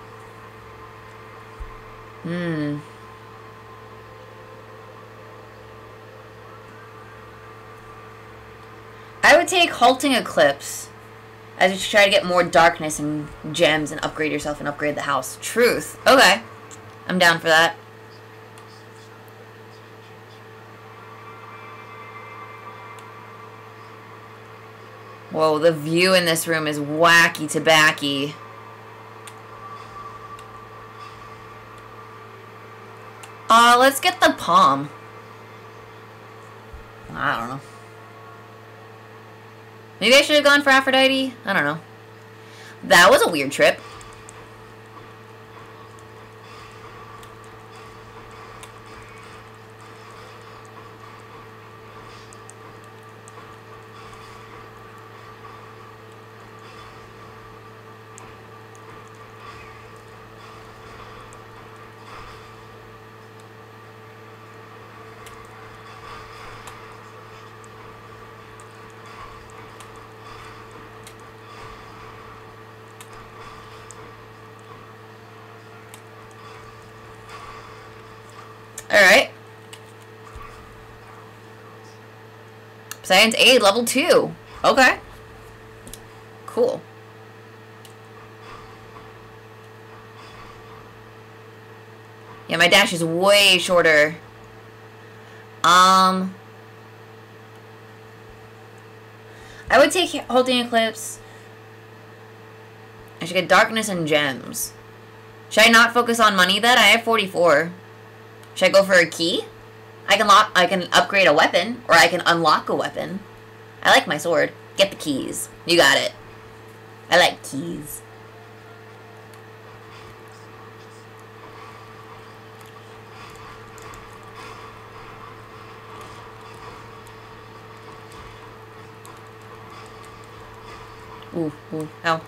Hmm... I would take Halting Eclipse as you try to get more darkness and gems and upgrade yourself and upgrade the house. Truth. Okay. I'm down for that. Whoa, the view in this room is wacky tobacky. Uh, let's get the pom. I don't know. Maybe I should have gone for Aphrodite? I don't know. That was a weird trip. Alright. Science aid, level 2. Okay. Cool. Yeah, my dash is way shorter. Um... I would take Halting Eclipse. I should get Darkness and Gems. Should I not focus on money then? I have 44. Should I go for a key? I can lock. I can upgrade a weapon, or I can unlock a weapon. I like my sword. Get the keys. You got it. I like keys. Ooh, ooh, ow.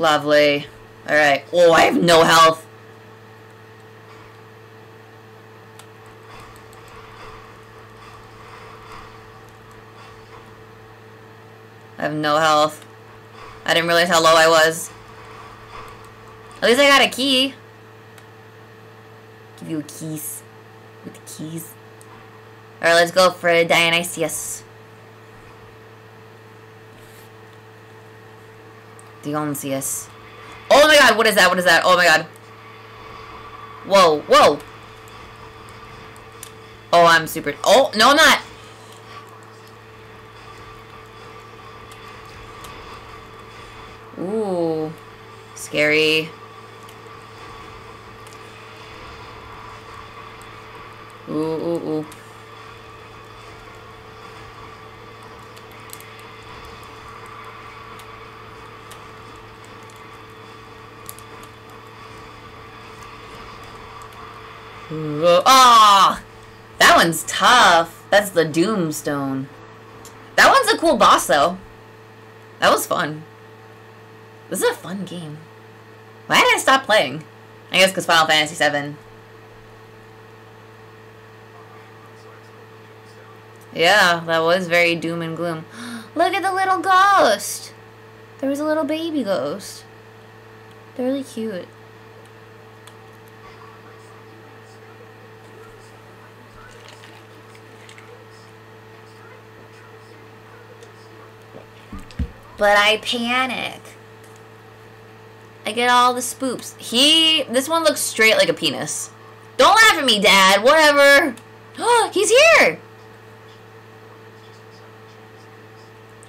Lovely. Alright. Oh, I have no health. I have no health. I didn't realize how low I was. At least I got a key. Give you keys. With the keys. Alright, let's go for Dionysius. Dionysius. Oh my god, what is that? What is that? Oh my god. Whoa, whoa. Oh, I'm super... Oh, no, I'm not. Ooh. Scary. Ooh, ooh, ooh. Ah! Oh, that one's tough. That's the Doomstone. That one's a cool boss, though. That was fun. This is a fun game. Why did I stop playing? I guess because Final Fantasy VII. Yeah, that was very doom and gloom. Look at the little ghost! There was a little baby ghost. They're really cute. But I panic. I get all the spoops. He, this one looks straight like a penis. Don't laugh at me, Dad. Whatever. He's here.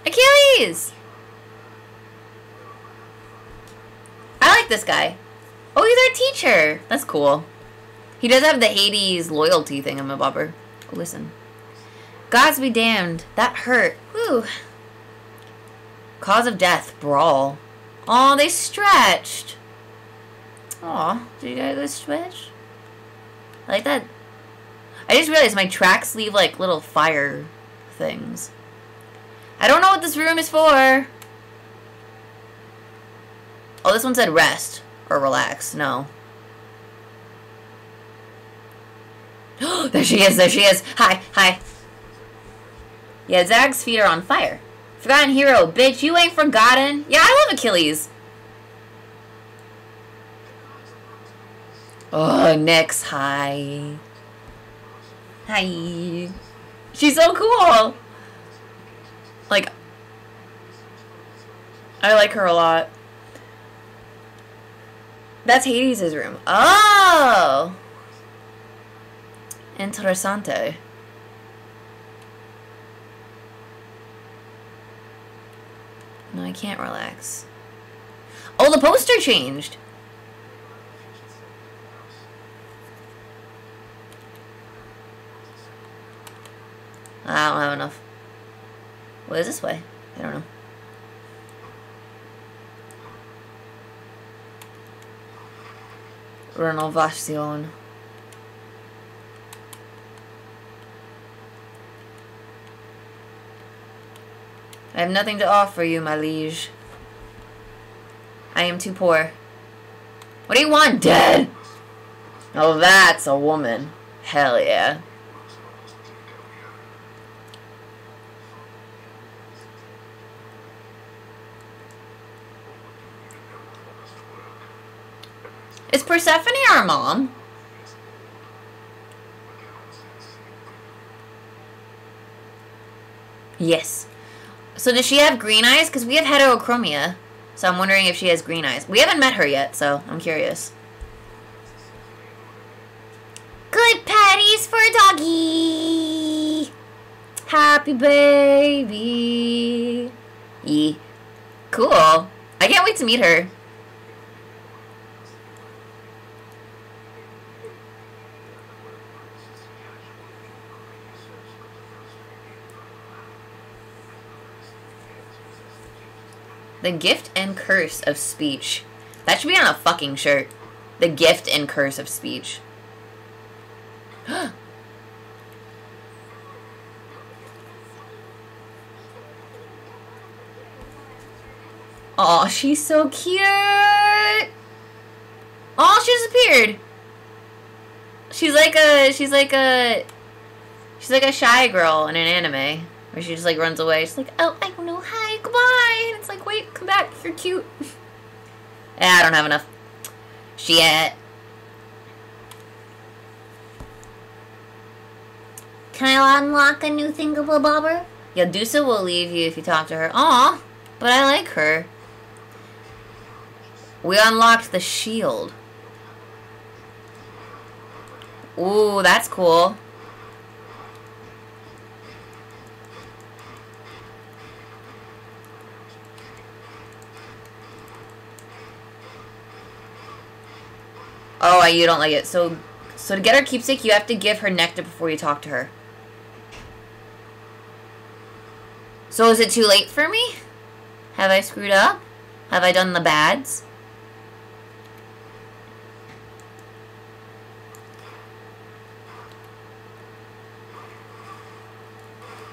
Achilles. I like this guy. Oh, he's our teacher. That's cool. He does have the Hades loyalty thing, I'm a bobber. Listen. Gods be damned. That hurt. Whew. Cause of death, brawl. Oh, they stretched. Aw, did you guys go stretch? I like that. I just realized my tracks leave like little fire things. I don't know what this room is for. Oh, this one said rest. or relax. No. there she is, there she is. Hi, hi. Yeah, Zag's feet are on fire. Forgotten hero, bitch, you ain't forgotten. Yeah, I love Achilles. Oh, Nyx, hi. Hi. She's so cool. Like, I like her a lot. That's Hades' room. Oh! Interessante. No, I can't relax. Oh, the poster changed. I don't have enough. What is this way? I don't know. Renovación. I have nothing to offer you, my liege. I am too poor. What do you want, dead? Oh, that's a woman. Hell yeah. Is Persephone our mom? Yes. So does she have green eyes? Because we have heterochromia. So I'm wondering if she has green eyes. We haven't met her yet, so I'm curious. Good patties for a doggy. Happy baby. Cool. I can't wait to meet her. The gift and curse of speech. That should be on a fucking shirt. The gift and curse of speech. Oh, she's so cute. Oh, she disappeared. She's like a she's like a she's like a shy girl in an anime where she just like runs away. She's like, "Oh, I don't know. Hi, goodbye." And it's like, "Wait, come back. You're cute." yeah, I don't have enough. Shit. Can I unlock a new thingamabobber? Yadusa will leave you if you talk to her. Aw, but I like her. We unlocked the shield. Ooh, that's cool. Oh, you don't like it. So, so to get her keepsake, you have to give her nectar before you talk to her. So is it too late for me? Have I screwed up? Have I done the bads?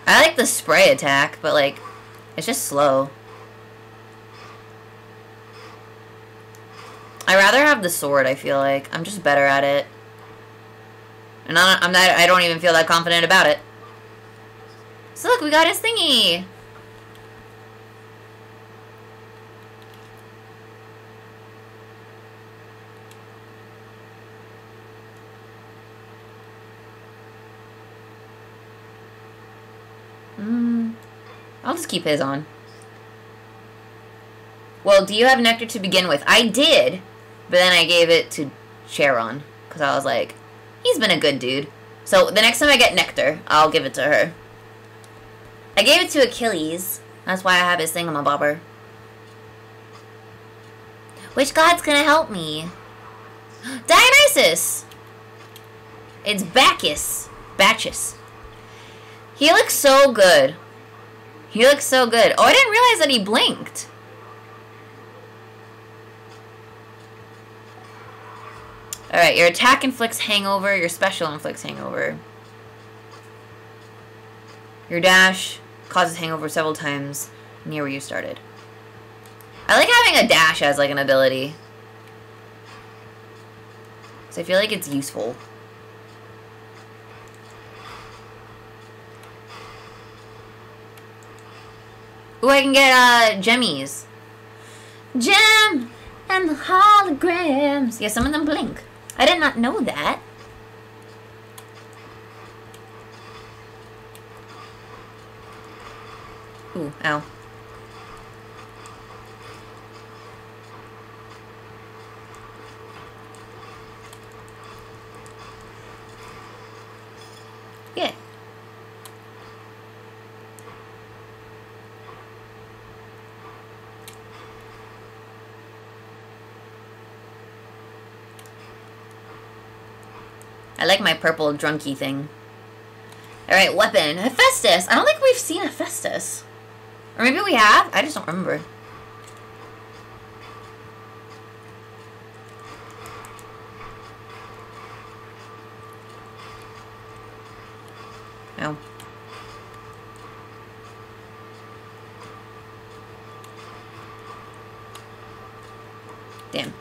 I like the spray attack, but like, it's just slow. I rather have the sword, I feel like. I'm just better at it. And I'm not, I don't even feel that confident about it. So look, we got his thingy. Mm, I'll just keep his on. Well, do you have nectar to begin with? I did, but then I gave it to Charon because I was like, he's been a good dude. So the next time I get nectar, I'll give it to her. I gave it to Achilles. That's why I have his thingamabobber. Which god's gonna help me? Dionysus! It's Bacchus. Bacchus. He looks so good. He looks so good. Oh, I didn't realize that he blinked. Alright, your attack inflicts hangover, your special inflicts hangover. Your dash causes hangover several times near where you started. I like having a dash as like an ability. So I feel like it's useful. Ooh, I can get, uh, gemmies. Gem and the holograms. Yeah, some of them blink. I did not know that. Ooh, ow. Yeah. I like my purple drunky thing. Alright, weapon. Hephaestus. I don't think we've seen Hephaestus. Or maybe we have? I just don't remember. No. Damn.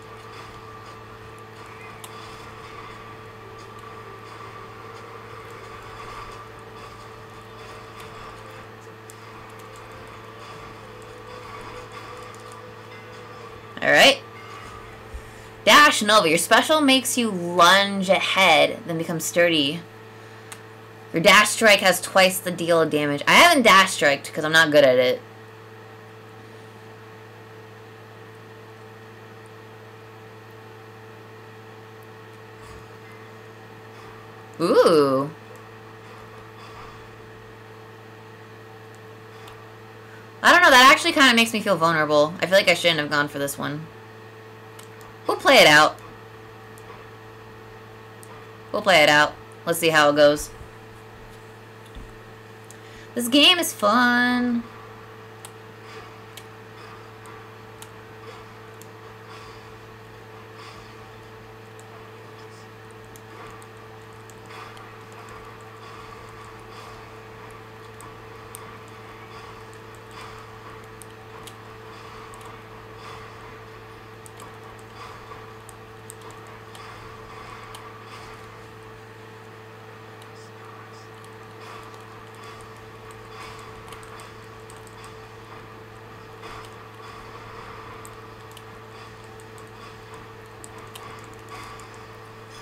Alright. Dash Nova. Your special makes you lunge ahead, then become sturdy. Your dash strike has twice the deal of damage. I haven't dash striked because I'm not good at it. Ooh. I don't know, that actually kind of makes me feel vulnerable. I feel like I shouldn't have gone for this one. We'll play it out. We'll play it out. Let's see how it goes. This game is fun.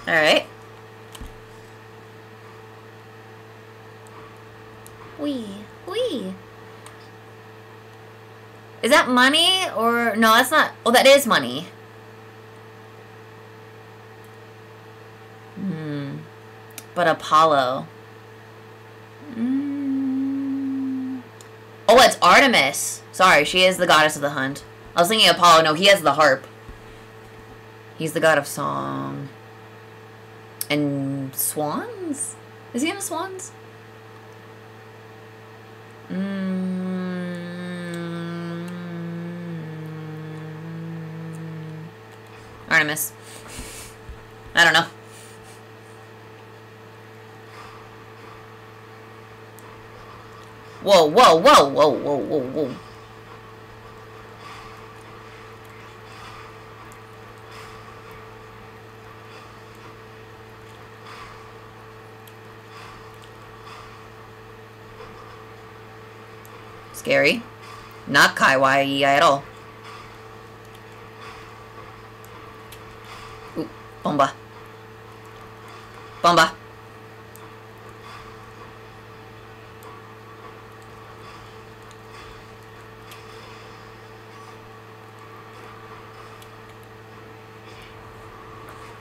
Alright. Wee. Wee. Is that money or no, that's not. Oh, that is money. Hmm. But Apollo. Mm. Oh, it's Artemis. Sorry, she is the goddess of the hunt. I was thinking Apollo. No, he has the harp. He's the god of song. And swans? Is he in the swans? Artemis. I don't know. Whoa, whoa, whoa, whoa, whoa, whoa, whoa. Scary. Not kawaii at all. Ooh, bomba. Bomba.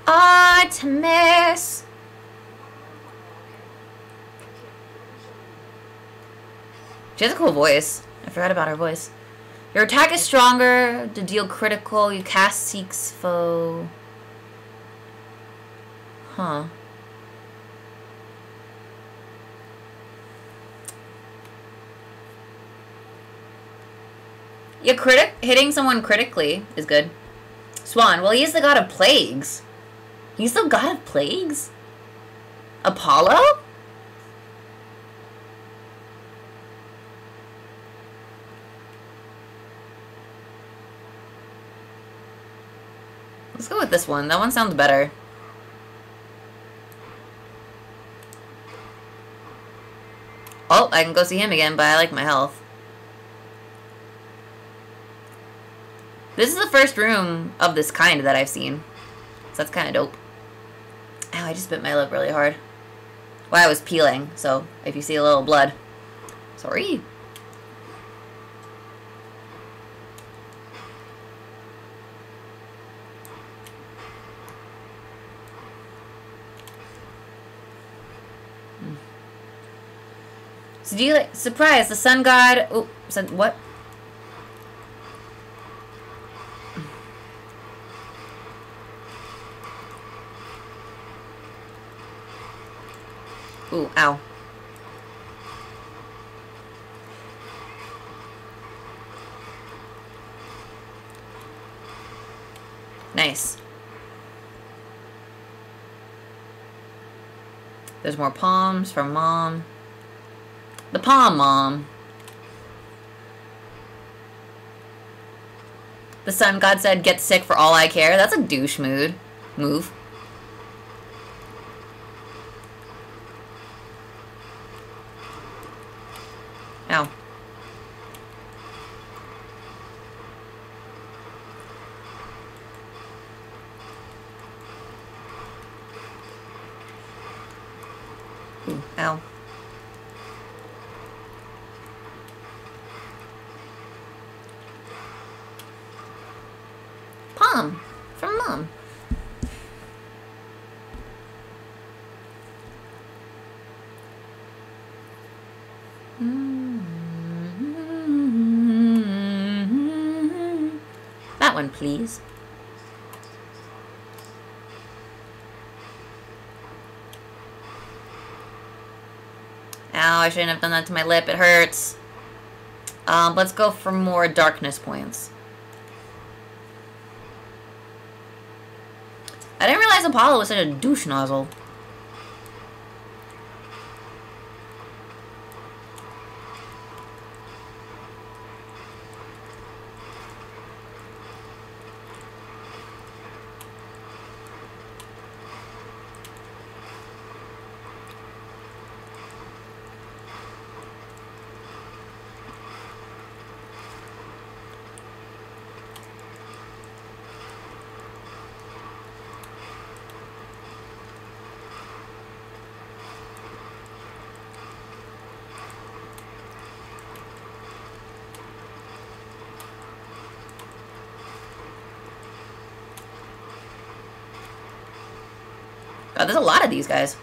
Artemis. She has a cool voice. I forgot about her voice. Your attack is stronger to deal critical. You cast Seek's foe. Huh. Yeah, critic hitting someone critically is good. Swan, well he's the god of plagues. He's the god of plagues? Apollo? Let's go with this one. That one sounds better. Oh, I can go see him again, but I like my health. This is the first room of this kind that I've seen. So that's kind of dope. Ow, I just bit my lip really hard. Well, I was peeling, so if you see a little blood, sorry. Like surprise the sun god? Oh, sun what? Ooh, ow. Nice. There's more poms from mom. The pom mom. The sun god said, get sick for all I care. That's a douche mood. Move. Ow. Ooh, ow. Pom from mom. That one, please. Ow, I shouldn't have done that to my lip. It hurts. Um, let's go for more darkness points. I didn't realize Apollo was such a douche nozzle. There's a lot of these guys.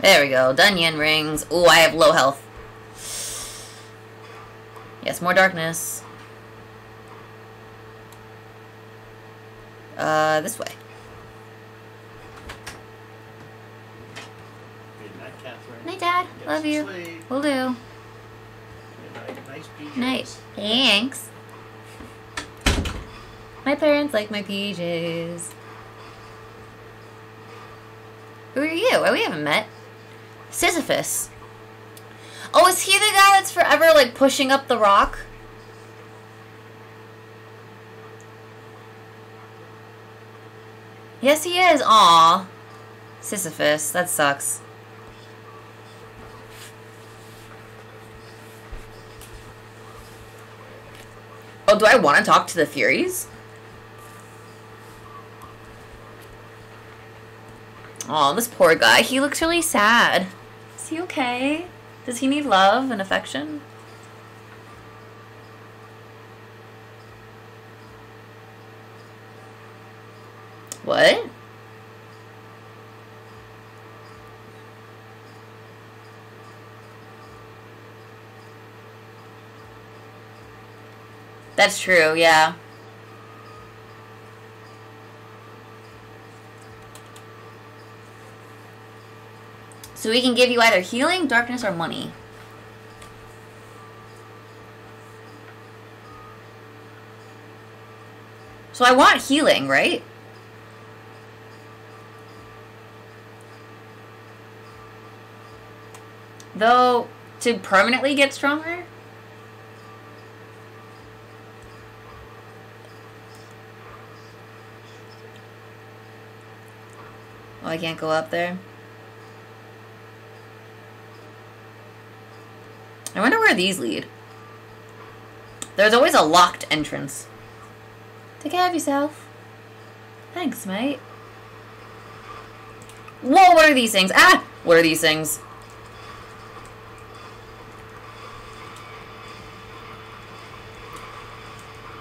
There we go. Dunyan rings. Ooh, I have low health. Yes, more darkness. Uh, this way. Good night, Catherine. Night, Dad. Get Love you. sleep. Will do. Nice. Thanks. My parents like my PJs. Who are you? Oh, we haven't met. Sisyphus. Oh, is he the guy that's forever like pushing up the rock? Yes, he is. Aw. Sisyphus. That sucks. Oh, do I want to talk to the Furies? Oh, this poor guy. He looks really sad. Is he okay? Does he need love and affection? What? That's true, yeah. So we can give you either healing, darkness, or money. So I want healing, right? Though, to permanently get stronger? I can't go up there. I wonder where these lead. There's always a locked entrance. Take care of yourself. Thanks, mate. Whoa, what are these things? Ah! What are these things?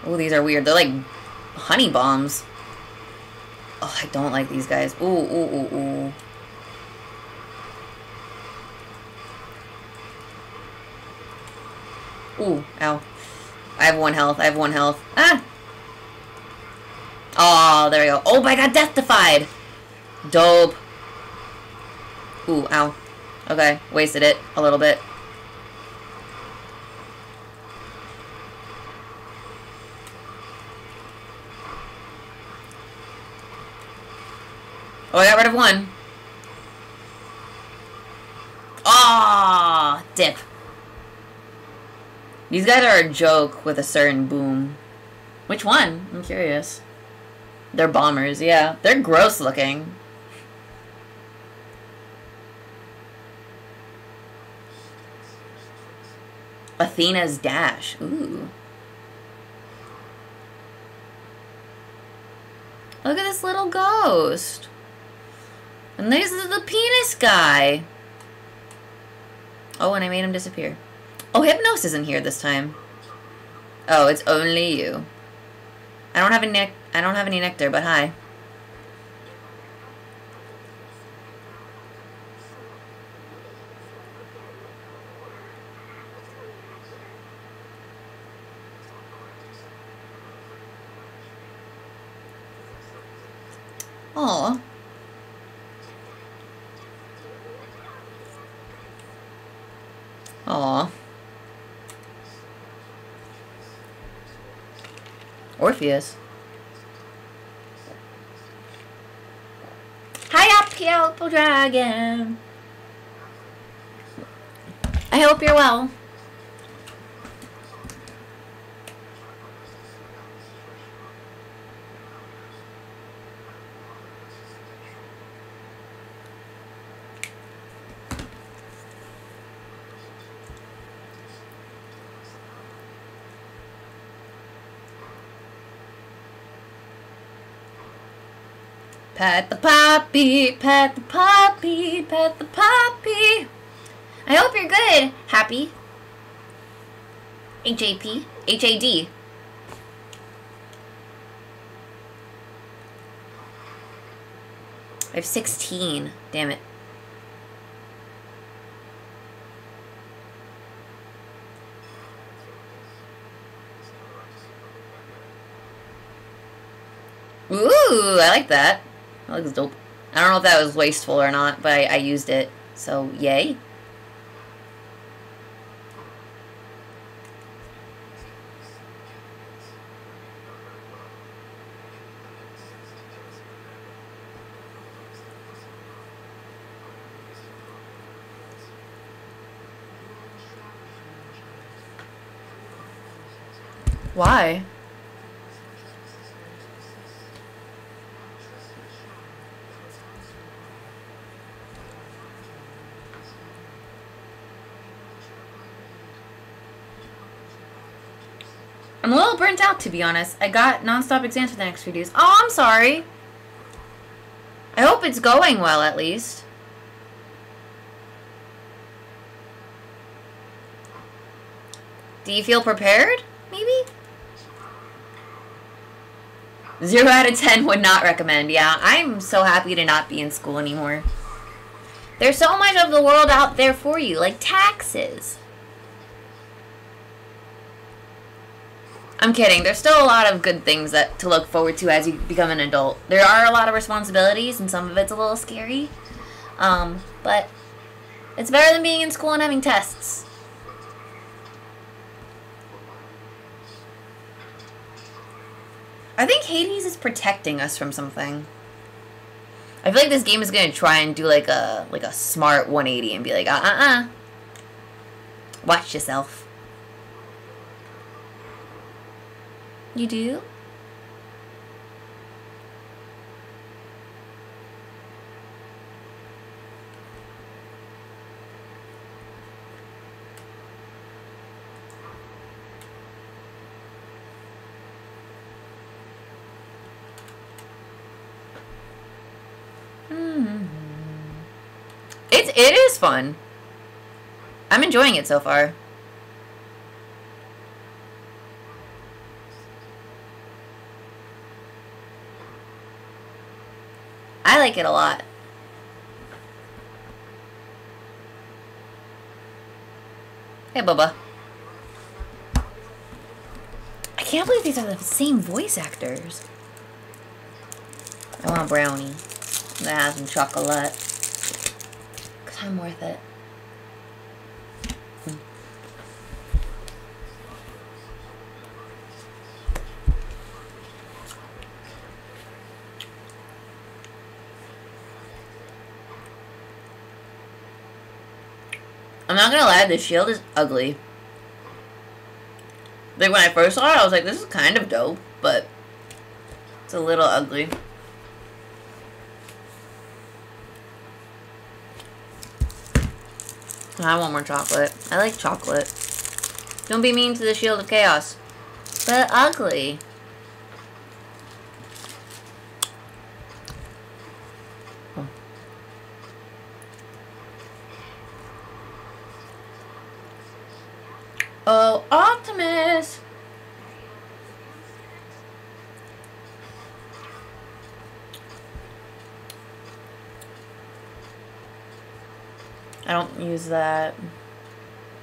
Oh, these are weird. They're like honey bombs. Oh, I don't like these guys. Ooh, ooh, ooh, ooh. Ooh, ow. I have one health. I have one health. Ah! Oh, there we go. Oh, but I got death defied. Dope. Ooh, ow. Okay, wasted it a little bit. Oh, I got rid of one. Ah, dip. These guys are a joke with a certain boom. Which one? I'm curious. They're bombers, yeah. They're gross looking. Athena's Dash. Ooh. Look at this little ghost. And there's the penis guy. Oh, and I made him disappear. Oh, Hypnos isn't here this time. Oh, it's only you. I don't have any I don't have any nectar, but hi. Aw. Aw. Orpheus. Hi up, Purple Dragon. I hope you're well. Pat the puppy, pet the puppy, pet the puppy. I hope you're good, Happy. H-A-P, H-A-D. I have 16. Damn it. Ooh, I like that. Looks dope. I don't know if that was wasteful or not, but I, I used it. So, yay. Why? I'm a little burnt out, to be honest. I got nonstop exams for the next few days. Oh, I'm sorry. I hope it's going well, at least. Do you feel prepared? Maybe? Zero out of ten would not recommend. Yeah, I'm so happy to not be in school anymore. There's so much of the world out there for you, like taxes. I'm kidding. There's still a lot of good things that to look forward to as you become an adult. There are a lot of responsibilities, and some of it's a little scary. Um, but it's better than being in school and having tests. I think Hades is protecting us from something. I feel like this game is gonna try and do like a like a smart 180 and be like, uh uh uh. Watch yourself. You do? Hmm. It's, it is fun. I'm enjoying it so far. I like it a lot. Hey, Bubba. I can't believe these are the same voice actors. I want brownie that has some chocolate. Cause I'm worth it. Not gonna lie, the shield is ugly. Like when I first saw it, I was like, this is kind of dope, but it's a little ugly. I want more chocolate. I like chocolate. Don't be mean to the Shield of Chaos. But ugly. Oh, Artemis! I don't use that.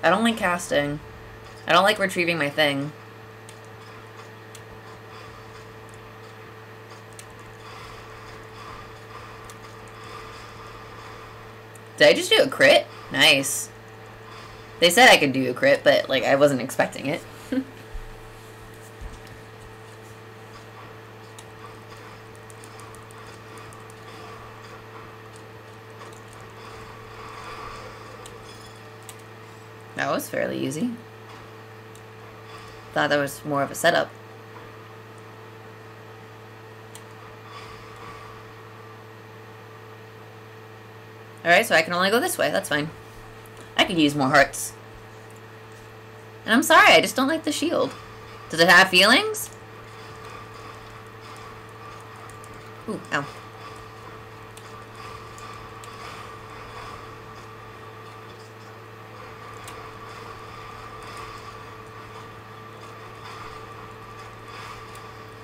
I don't like casting. I don't like retrieving my thing. Did I just do a crit? Nice. They said I could do a crit, but like I wasn't expecting it. that was fairly easy. Thought that was more of a setup. Alright, so I can only go this way. That's fine. I could use more hearts. And I'm sorry, I just don't like the shield. Does it have feelings? Ooh, ow.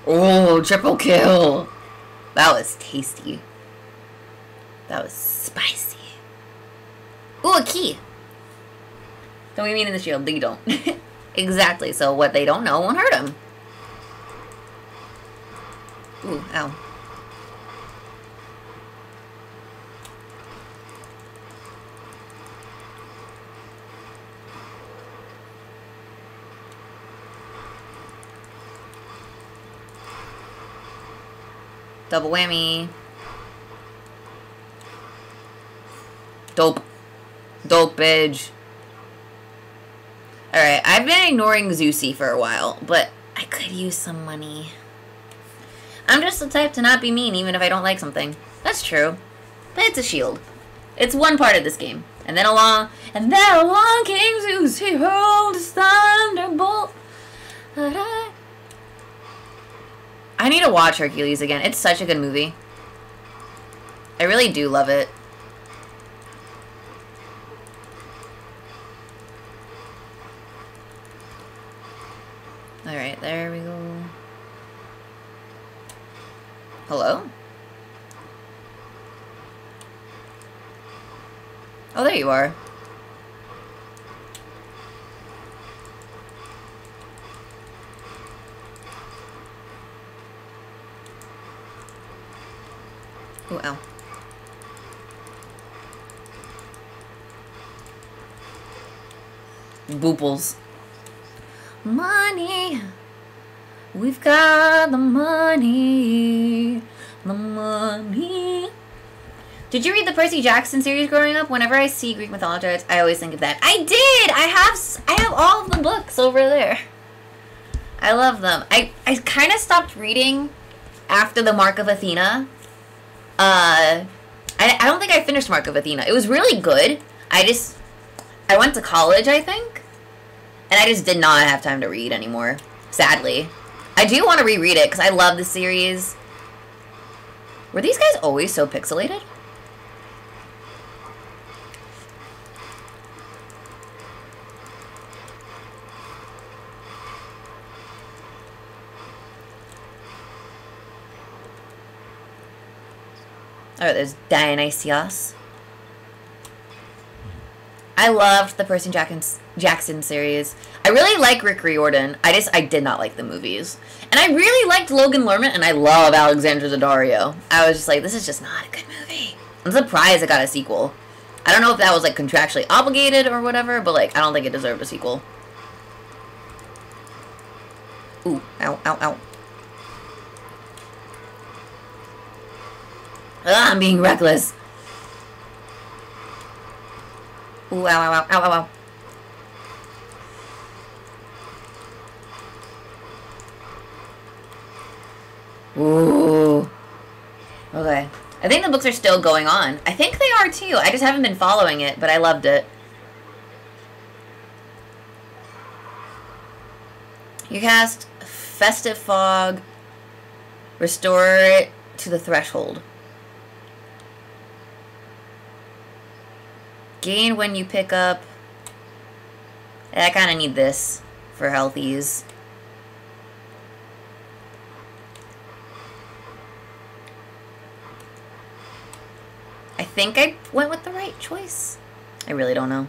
Oh, triple kill. That was tasty. That was spicy. Ooh, a key. Don't we mean in the shield? They don't. exactly. So what they don't know won't hurt them. Ooh, ow. Double whammy. Dope. Dope, bitch. Alright, I've been ignoring Zeusy for a while, but I could use some money. I'm just the type to not be mean even if I don't like something. That's true. But it's a shield. It's one part of this game. And then along, and then along came Zeus, he hurled his thunderbolt. I need to watch Hercules again. It's such a good movie. I really do love it. Alright, there we go. Hello? Oh, there you are. Oh, ow. Booples. Money. We've got the money. The money. Did you read the Percy Jackson series growing up? Whenever I see Greek mythology, I always think of that. I did. I have. I have all of the books over there. I love them. I I kind of stopped reading after the Mark of Athena. Uh, I I don't think I finished Mark of Athena. It was really good. I just I went to college, I think. And I just did not have time to read anymore, sadly. I do want to reread it because I love the series. Were these guys always so pixelated? Oh, there's Dionysios. I loved the Percy Jackson Jackson series. I really like Rick Riordan. I just I did not like the movies, and I really liked Logan Lerman, and I love Alexandra Daddario. I was just like, this is just not a good movie. I'm surprised it got a sequel. I don't know if that was like contractually obligated or whatever, but like I don't think it deserved a sequel. Ooh, ow, ow, ow. Ugh, I'm being reckless. Ooh, ow, ow, ow, ow, ow, ow. Ooh. Okay. I think the books are still going on. I think they are too. I just haven't been following it, but I loved it. You cast Festive Fog, restore it to the threshold. Gain when you pick up. I kind of need this for healthies. I think I went with the right choice. I really don't know.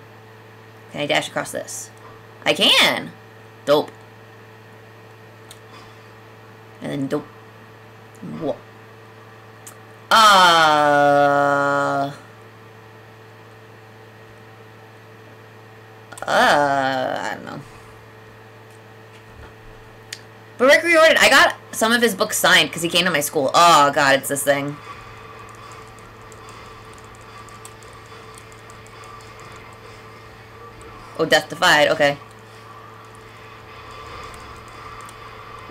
Can I dash across this? I can! Dope. And then dope. What? Uh... Uh, I don't know. But Rick Riordan, I got some of his books signed because he came to my school. Oh god, it's this thing. Oh, Death Defied, okay.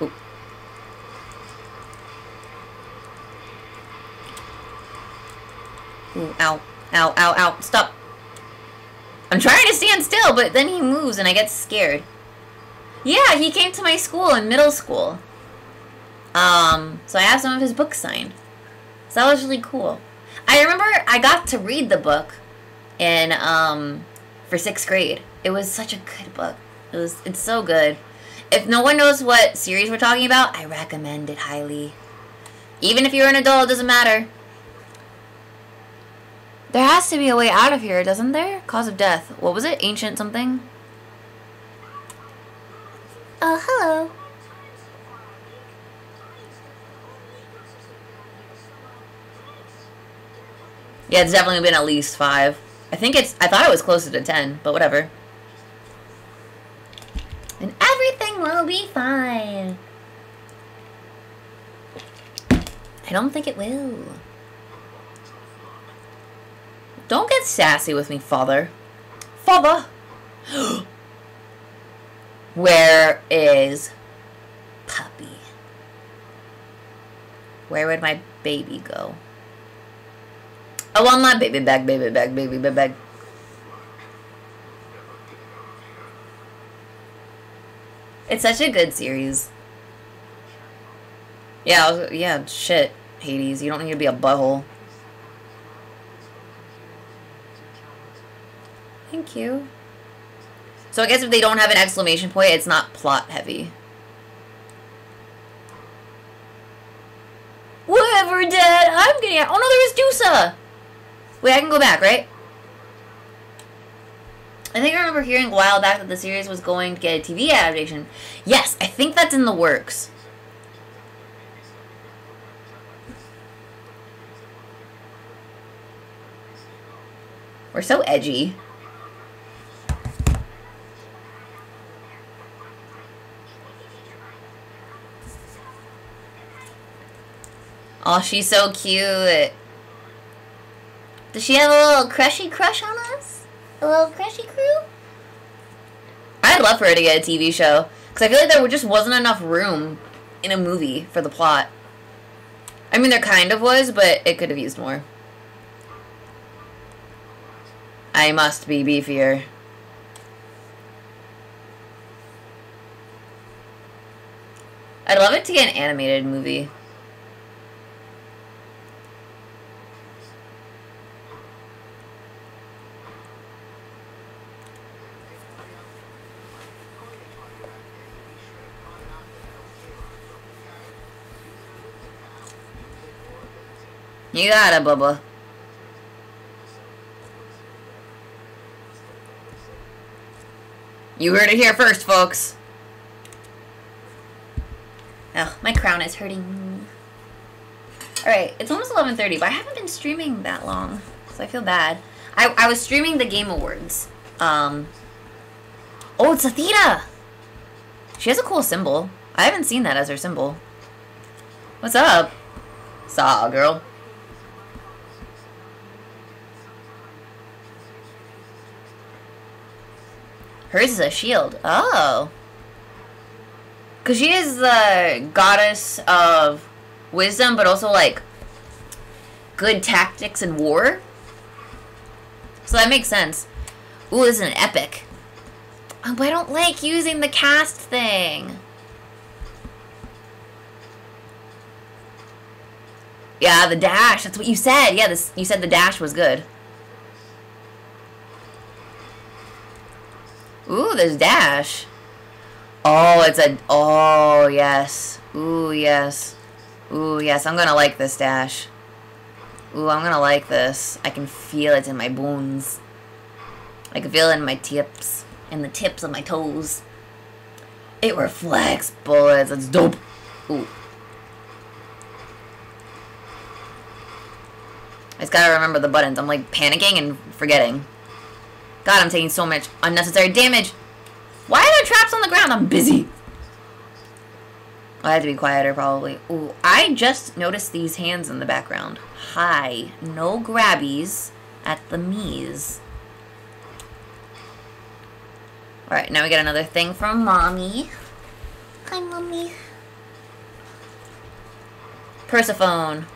Ooh. Ooh, ow. Ow, ow, ow. Stop. I'm trying to stand still, but then he moves and I get scared. Yeah, he came to my school in middle school. Um, so I have some of his books signed. So that was really cool. I remember I got to read the book in um for sixth grade. It was such a good book. It was it's so good. If no one knows what series we're talking about, I recommend it highly. Even if you're an adult, it doesn't matter. There has to be a way out of here, doesn't there? Cause of death. What was it? Ancient something? Oh, hello. Yeah, it's definitely been at least five. I think it's, I thought it was closer to ten, but whatever. And everything will be fine. I don't think it will. Don't get sassy with me, father. Father! Where is puppy? Where would my baby go? I want my baby back, baby back, baby back, back. It's such a good series. Yeah, was, yeah, shit, Hades. You don't need to be a butthole. Thank you. So I guess if they don't have an exclamation point, it's not plot heavy. Whatever, Dad. I'm getting out. Oh no, there was Dusa. Wait, I can go back, right? I think I remember hearing a while back that the series was going to get a TV adaptation. Yes, I think that's in the works. We're so edgy. Oh, she's so cute. Does she have a little crushy crush on us? A little crushy crew? I'd love for her to get a TV show. Because I feel like there just wasn't enough room in a movie for the plot. I mean, there kind of was, but it could have used more. I must be beefier. I'd love it to get an animated movie. You got it, Bubba. You heard it here first, folks. Oh, my crown is hurting. Alright, it's almost 11.30, but I haven't been streaming that long, so I feel bad. I, I was streaming the Game Awards. Um, oh, it's Athena! She has a cool symbol. I haven't seen that as her symbol. What's up? Saw, girl. Hers is a shield. Oh. Because she is the goddess of wisdom, but also, like, good tactics in war. So that makes sense. Ooh, this is an epic. Oh, I don't like using the cast thing. Yeah, the dash. That's what you said. Yeah, this you said the dash was good. Ooh, there's dash. Oh, it's a... Oh, yes. Ooh, yes. Ooh, yes. I'm gonna like this dash. Ooh, I'm gonna like this. I can feel it in my bones. I can feel it in my tips. In the tips of my toes. It reflects bullets. It's dope. Ooh. I just gotta remember the buttons. I'm like panicking and forgetting. God, I'm taking so much unnecessary damage. Why are there traps on the ground? I'm busy. I have to be quieter, probably. Ooh, I just noticed these hands in the background. Hi. No grabbies at the me's. Alright, now we get another thing from Mommy. Hi, Mommy. Persephone.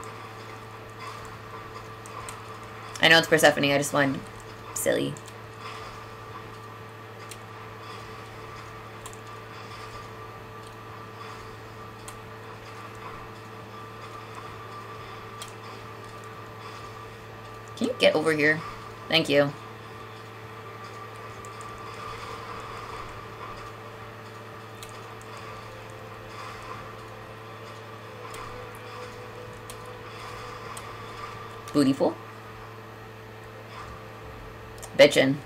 I know it's Persephone, I just wanted silly. Can you get over here? Thank you. Bootyful. Bitchin'.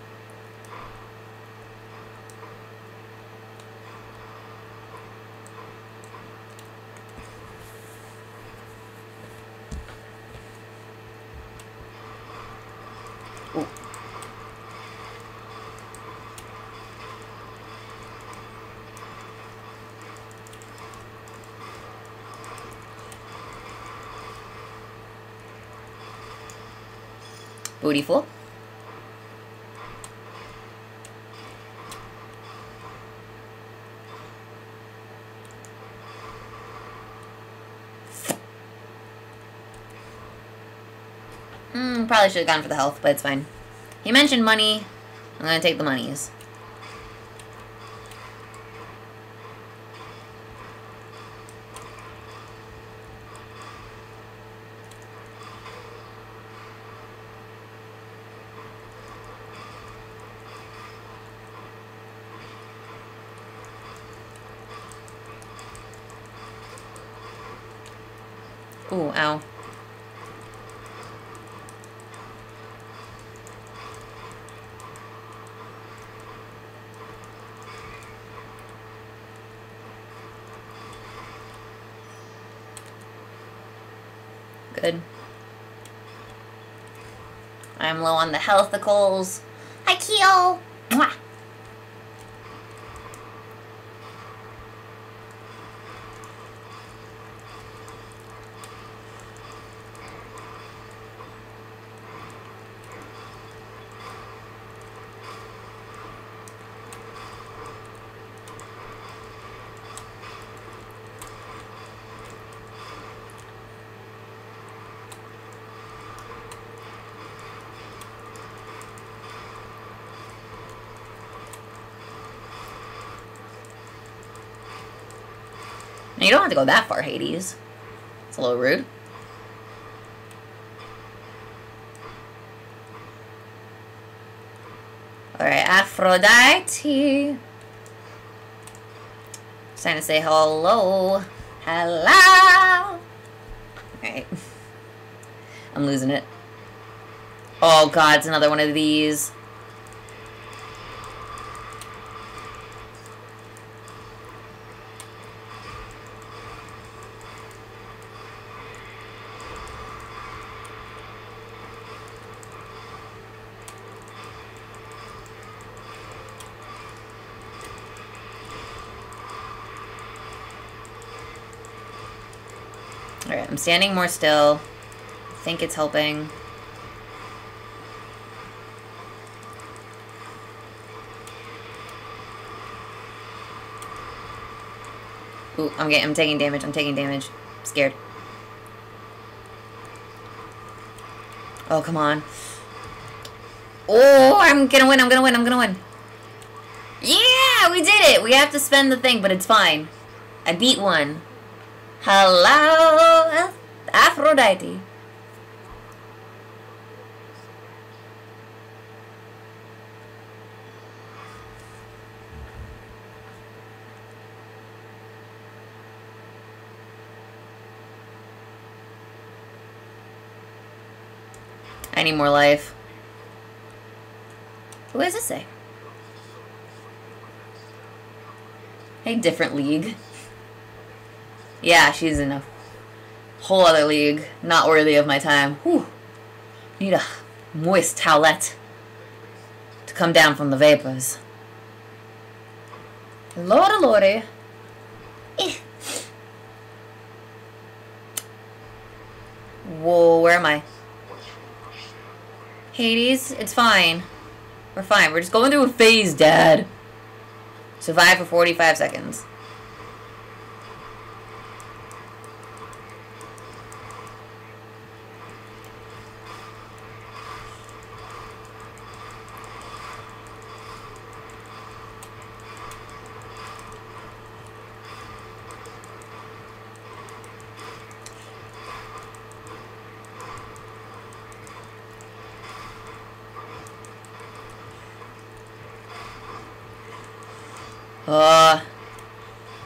Hmm, probably should have gone for the health, but it's fine. He mentioned money. I'm gonna take the monies. Good. I'm low on the healthicals. Hi, Keo! Mwah! Now, you don't have to go that far, Hades. It's a little rude. Alright, Aphrodite. Time to say hello. Hello! Alright. I'm losing it. Oh god, it's another one of these. Standing more still. I think it's helping. Ooh, I'm getting I'm taking damage, I'm taking damage. I'm scared. Oh, come on. Oh, I'm gonna win, I'm gonna win, I'm gonna win. Yeah, we did it! We have to spend the thing, but it's fine. I beat one. Hello, Aphrodite. I need more life. What does it say? A different league. Yeah, she's a whole other league. Not worthy of my time. Whew. Need a moist towelette to come down from the vapors. Lordy lordy. Eh. Whoa, where am I? Hades, it's fine. We're fine. We're just going through a phase, Dad. Survive for 45 seconds. Uh,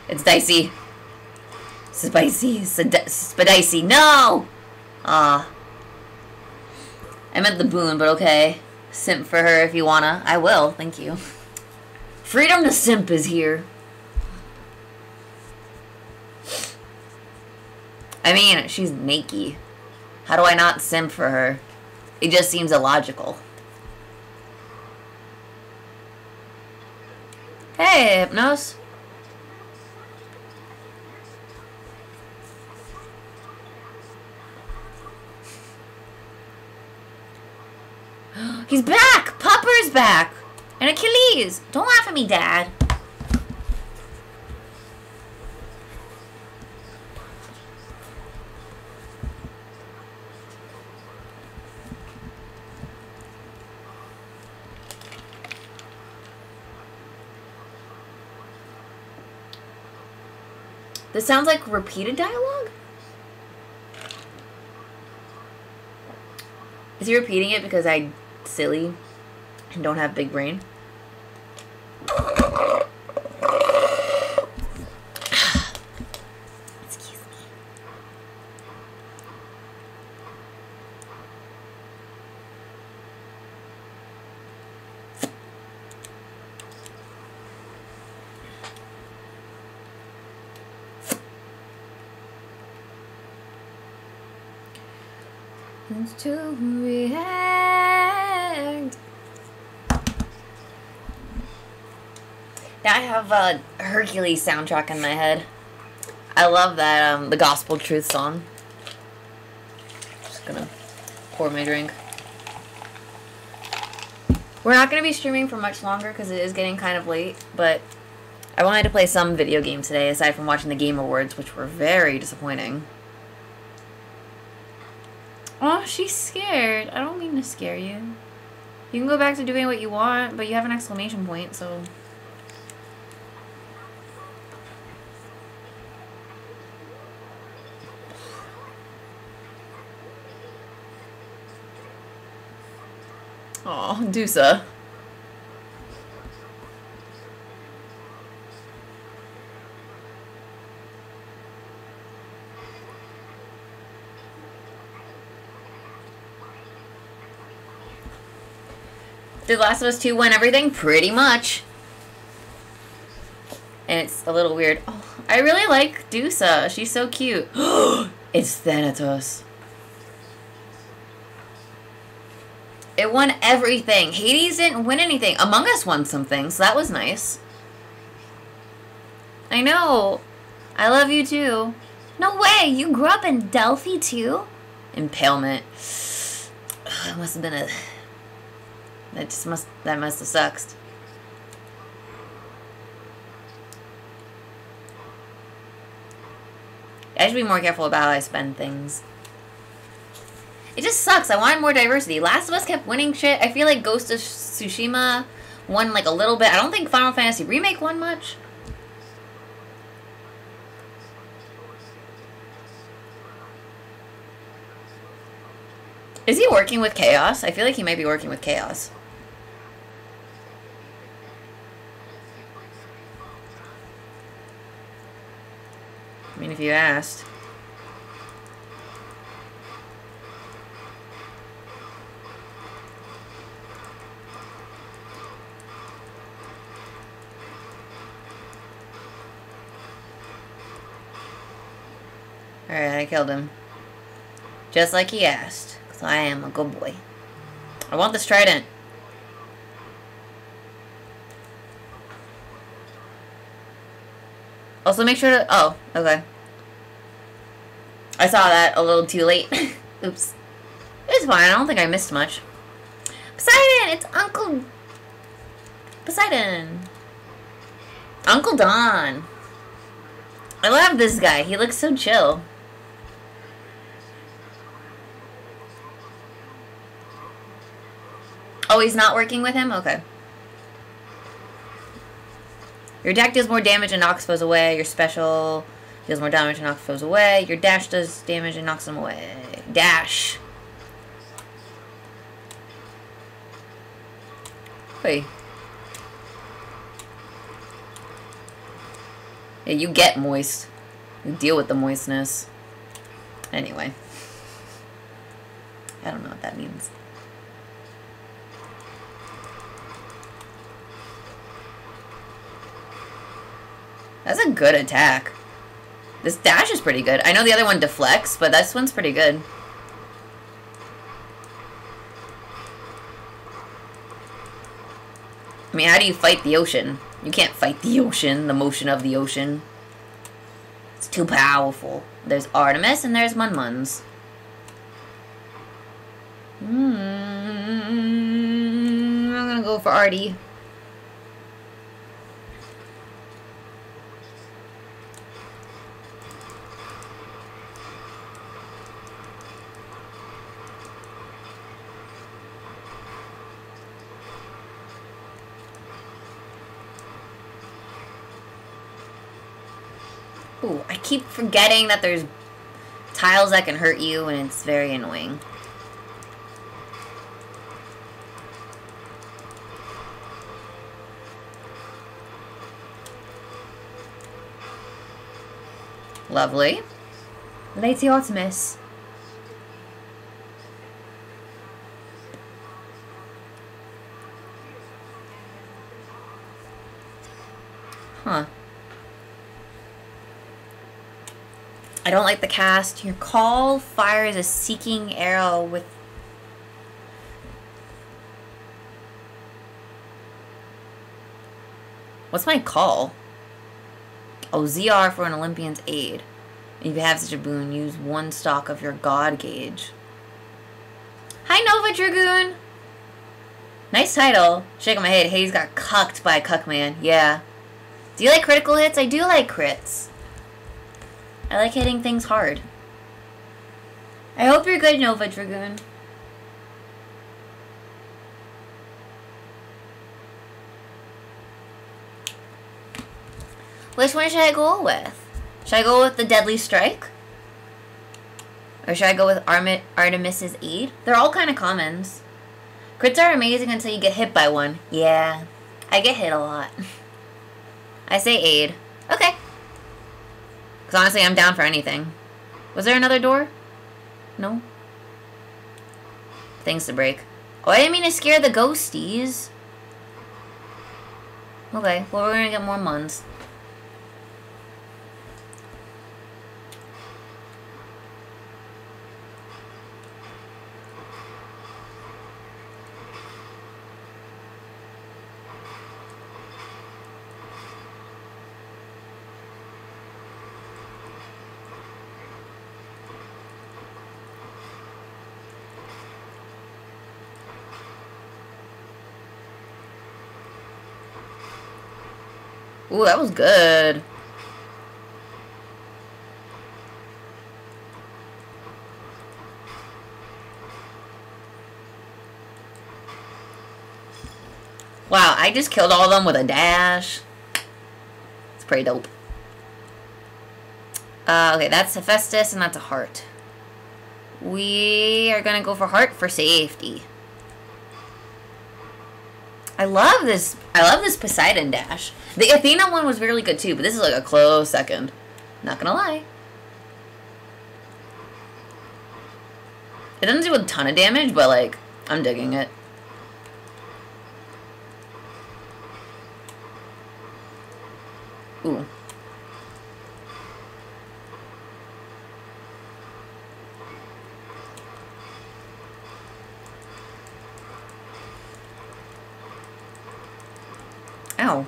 it's dicey. Spicy. Spicy. No! Ah. Uh, I meant the boon, but okay. Simp for her if you wanna. I will, thank you. Freedom to simp is here. I mean, she's naked. How do I not simp for her? It just seems illogical. Hey, Hypnos. He's back! Pupper's back! And Achilles! Don't laugh at me, Dad. This sounds like repeated dialogue? Is he repeating it because I silly and don't have big brain? to react. Now I have a Hercules soundtrack in my head. I love that, um, the Gospel Truth song. Just gonna pour my drink. We're not gonna be streaming for much longer because it is getting kind of late, but I wanted to play some video game today aside from watching the Game Awards, which were very disappointing. Oh, she's scared. I don't mean to scare you. You can go back to doing what you want, but you have an exclamation point, so... Dusa. Did Last of Us 2 win everything? Pretty much. And it's a little weird. Oh, I really like Dusa. She's so cute. it's Thanatos. It won everything. Hades didn't win anything. Among Us won something, so that was nice. I know. I love you too. No way! You grew up in Delphi too? Impalement. It must have been a. That just must. That must have sucked. I should be more careful about how I spend things. It just sucks. I wanted more diversity. Last of Us kept winning shit. I feel like Ghost of Tsushima won like a little bit. I don't think Final Fantasy Remake won much. Is he working with Chaos? I feel like he might be working with Chaos. I mean, if you asked. Alright, I killed him. Just like he asked. Because I am a good boy. I want this trident. Also make sure to... Oh, okay. I saw that a little too late. Oops. It's fine. I don't think I missed much. Poseidon! It's Uncle... Poseidon. Uncle Don. I love this guy. He looks so chill. Oh, he's not working with him? Okay. Your deck deals more damage and knocks foes away. Your special deals more damage and knocks foes away. Your dash does damage and knocks them away. Dash. Hey. Yeah, you get moist. You deal with the moistness. Anyway. I don't know what that means. That's a good attack. This dash is pretty good. I know the other one deflects, but this one's pretty good. I mean, how do you fight the ocean? You can't fight the ocean, the motion of the ocean. It's too powerful. There's Artemis and there's Munmuns. Mm. I'm gonna go for Artie. Ooh, I keep forgetting that there's tiles that can hurt you and it's very annoying. Lovely. Lady Artemis. Huh. I don't like the cast. Your call fires a seeking arrow with... What's my call? Oh, ZR for an Olympian's aid. If you have such a boon, use one stock of your god gauge. Hi, Nova Dragoon! Nice title. Shaking my head. Hayes got cucked by a cuck man. Yeah. Do you like critical hits? I do like crits. I like hitting things hard. I hope you're good, Nova Dragoon. Which one should I go with? Should I go with the Deadly Strike? Or should I go with Artemis's Aid? They're all kind of commons. Crits are amazing until you get hit by one. Yeah, I get hit a lot. I say Aid. Okay. Because honestly, I'm down for anything. Was there another door? No? Things to break. Oh, I didn't mean to scare the ghosties. Okay, well, we're gonna get more months. Ooh, that was good. Wow, I just killed all of them with a dash. It's pretty dope. Uh, okay, that's Hephaestus and that's a heart. We are gonna go for heart for safety. I love this. I love this Poseidon dash. The Athena one was really good too, but this is like a close second. Not gonna lie. It doesn't do a ton of damage, but like, I'm digging it. Ooh. Ow.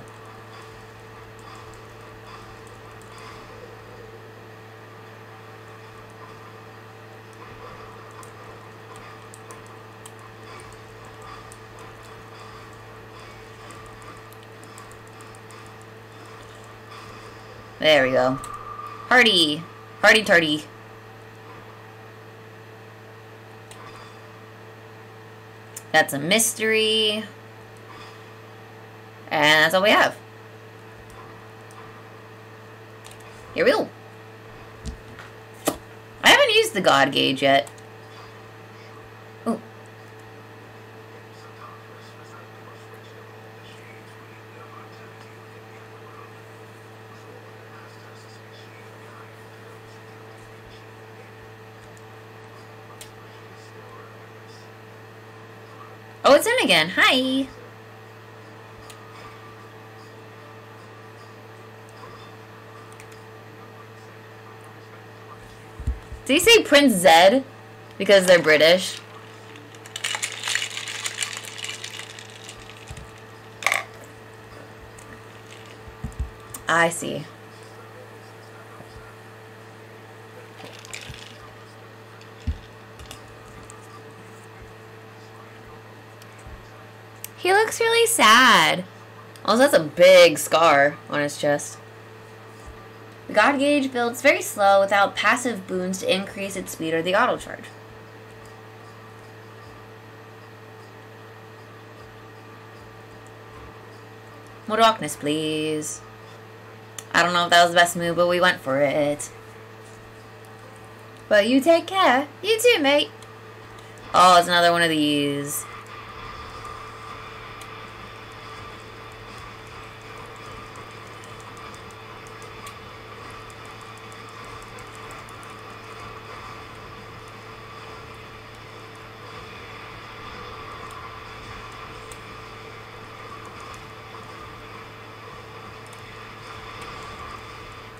There we go. Hardy. Hardy tardy. That's a mystery. And that's all we have. Here we go. I haven't used the God Gauge yet. Oh. Oh, it's in again. Hi. Did he say Prince Zed? Because they're British. I see. He looks really sad. Also, that's a big scar on his chest. God Gauge builds very slow without passive boons to increase its speed or the auto charge. More darkness, please. I don't know if that was the best move, but we went for it. But you take care. You too, mate. Oh, it's another one of these.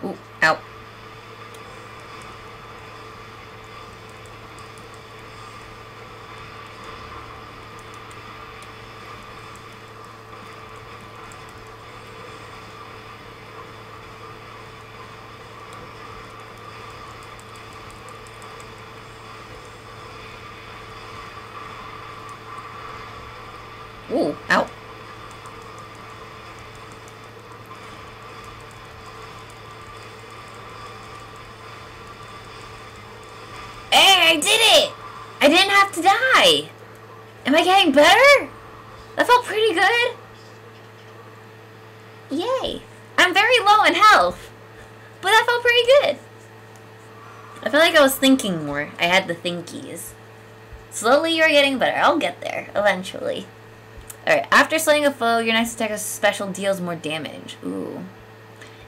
Ooh, ow. Ooh, ow. Hey, I did it! I didn't have to die! Am I getting better? That felt pretty good. Yay. I'm very low in health, but that felt pretty good. I feel like I was thinking more. I had the thinkies. Slowly you're getting better. I'll get there, eventually. Alright, after slaying a foe, your next attack special deals more damage. Ooh.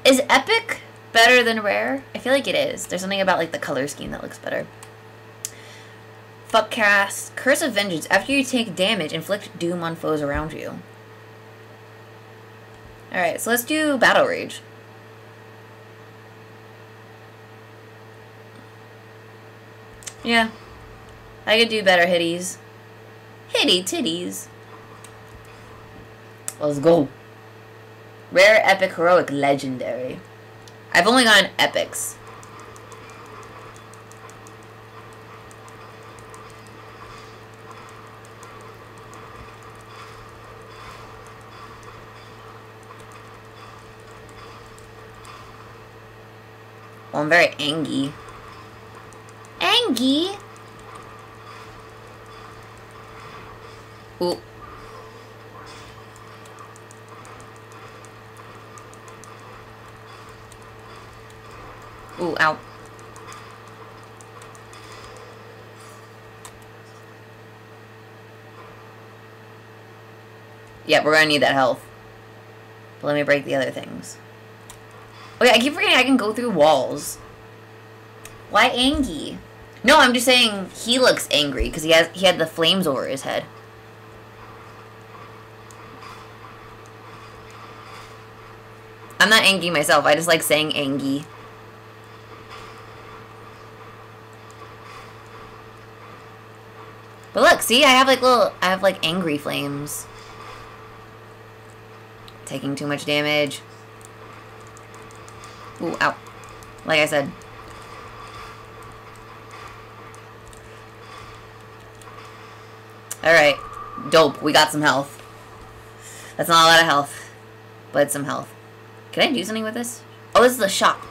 Is epic better than rare? I feel like it is. There's something about like the color scheme that looks better. Fuck cast. Curse of Vengeance. After you take damage, inflict doom on foes around you. Alright, so let's do Battle Rage. Yeah. I could do better hitties. Hitty titties. Let's go. Rare, epic, heroic, legendary. I've only gotten epics. Well, I'm very angry. Angie? Ooh. Ooh, ow. Yeah, we're gonna need that health. But let me break the other things. Oh yeah, I keep forgetting I can go through walls. Why Angie? No, I'm just saying he looks angry because he has he had the flames over his head. I'm not angry myself. I just like saying Angie. But look, see, I have like little, I have like angry flames. Taking too much damage. Ooh, ow. Like I said. Alright. Dope. We got some health. That's not a lot of health. But some health. Can I do something with this? Oh, this is the shop.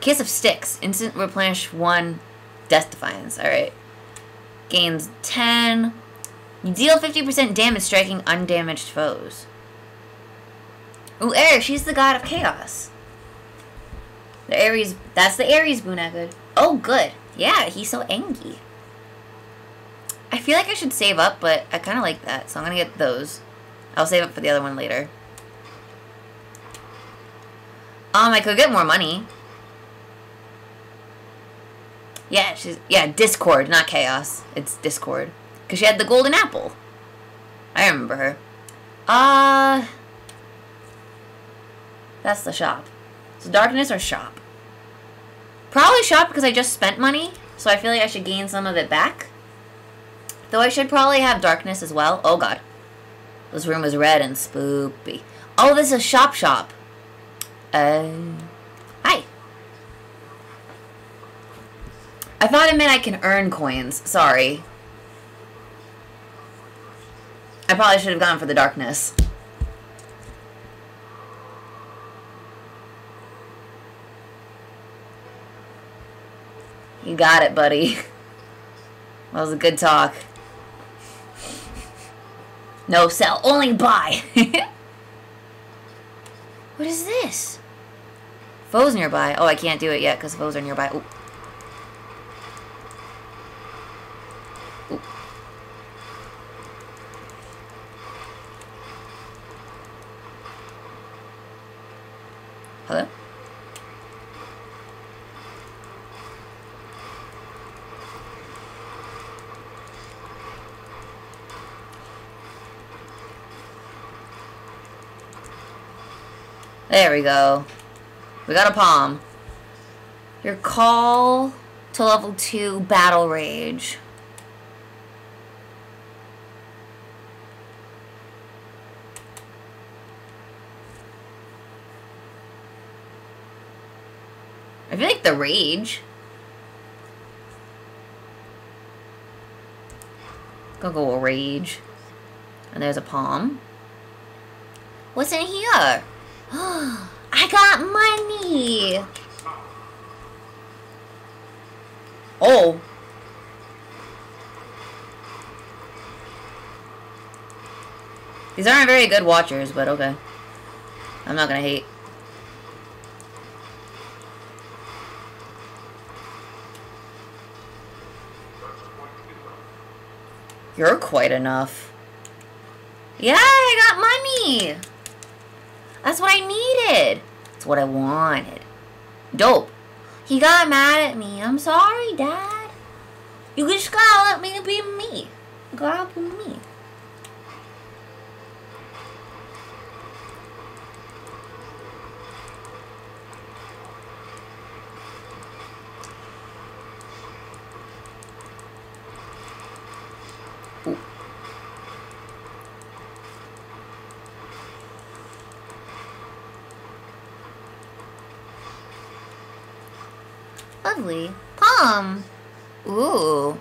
Kiss of Styx. Instant replenish 1. Death Defiance. Alright. Gains 10. You deal 50% damage striking undamaged foes. Ooh, Air. She's the god of chaos. The Ares, that's the Aries good. Oh, good. Yeah, he's so angry. I feel like I should save up, but I kind of like that, so I'm going to get those. I'll save up for the other one later. Um, I could get more money. Yeah, she's, yeah, Discord, not Chaos. It's Discord. Because she had the golden apple. I remember her. Uh, that's the shop. So darkness or shop? Probably shop because I just spent money, so I feel like I should gain some of it back. Though I should probably have darkness as well. Oh god. This room is red and spoopy. Oh, this is shop shop. Uh, hi. I thought it meant I can earn coins. Sorry. I probably should have gone for the darkness. You got it, buddy. That was a good talk. No sell, only buy. what is this? Foes nearby. Oh, I can't do it yet because foes are nearby. Ooh. Hello? There we go. We got a pom. Your call to level 2 Battle Rage. I feel like the Rage. Go go Rage. And there's a pom. What's in here? I got money! Oh. These aren't very good watchers, but okay. I'm not gonna hate. You're quite enough. Yeah, I got money! That's what I needed. It's what I wanted. Dope. He got mad at me. I'm sorry, Dad. You just gotta let me be me. Gotta be me. Ooh. Lovely. Pom. Ooh.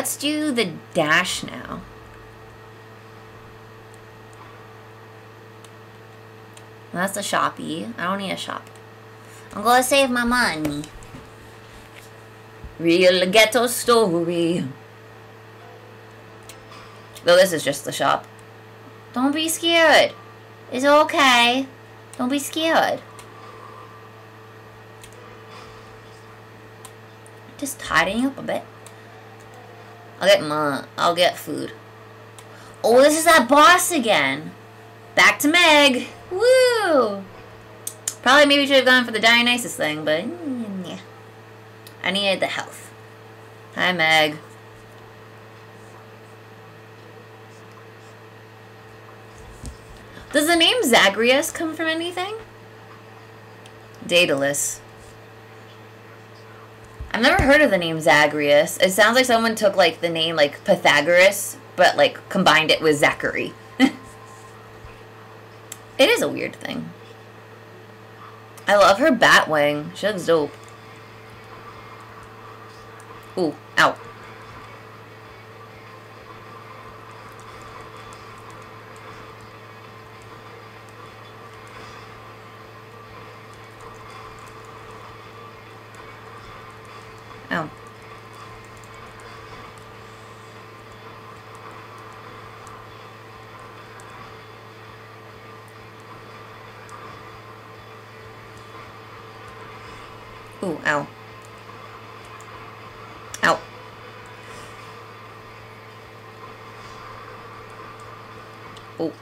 Let's do the dash now. That's a shoppy. I don't need a shop. I'm gonna save my money. Real ghetto story. Though this is just the shop. Don't be scared. It's okay. Don't be scared. Just tidying up a bit. I'll get my, I'll get food. Oh, this is that boss again. Back to Meg. Woo! Probably maybe should have gone for the Dionysus thing, but yeah. I needed the health. Hi, Meg. Does the name Zagreus come from anything? Daedalus. I've never heard of the name Zagreus. It sounds like someone took like the name like Pythagoras, but like combined it with Zachary. it is a weird thing. I love her bat wing. She looks dope. Ooh, ow. Oh. Ooh, ow. Ow. Oh.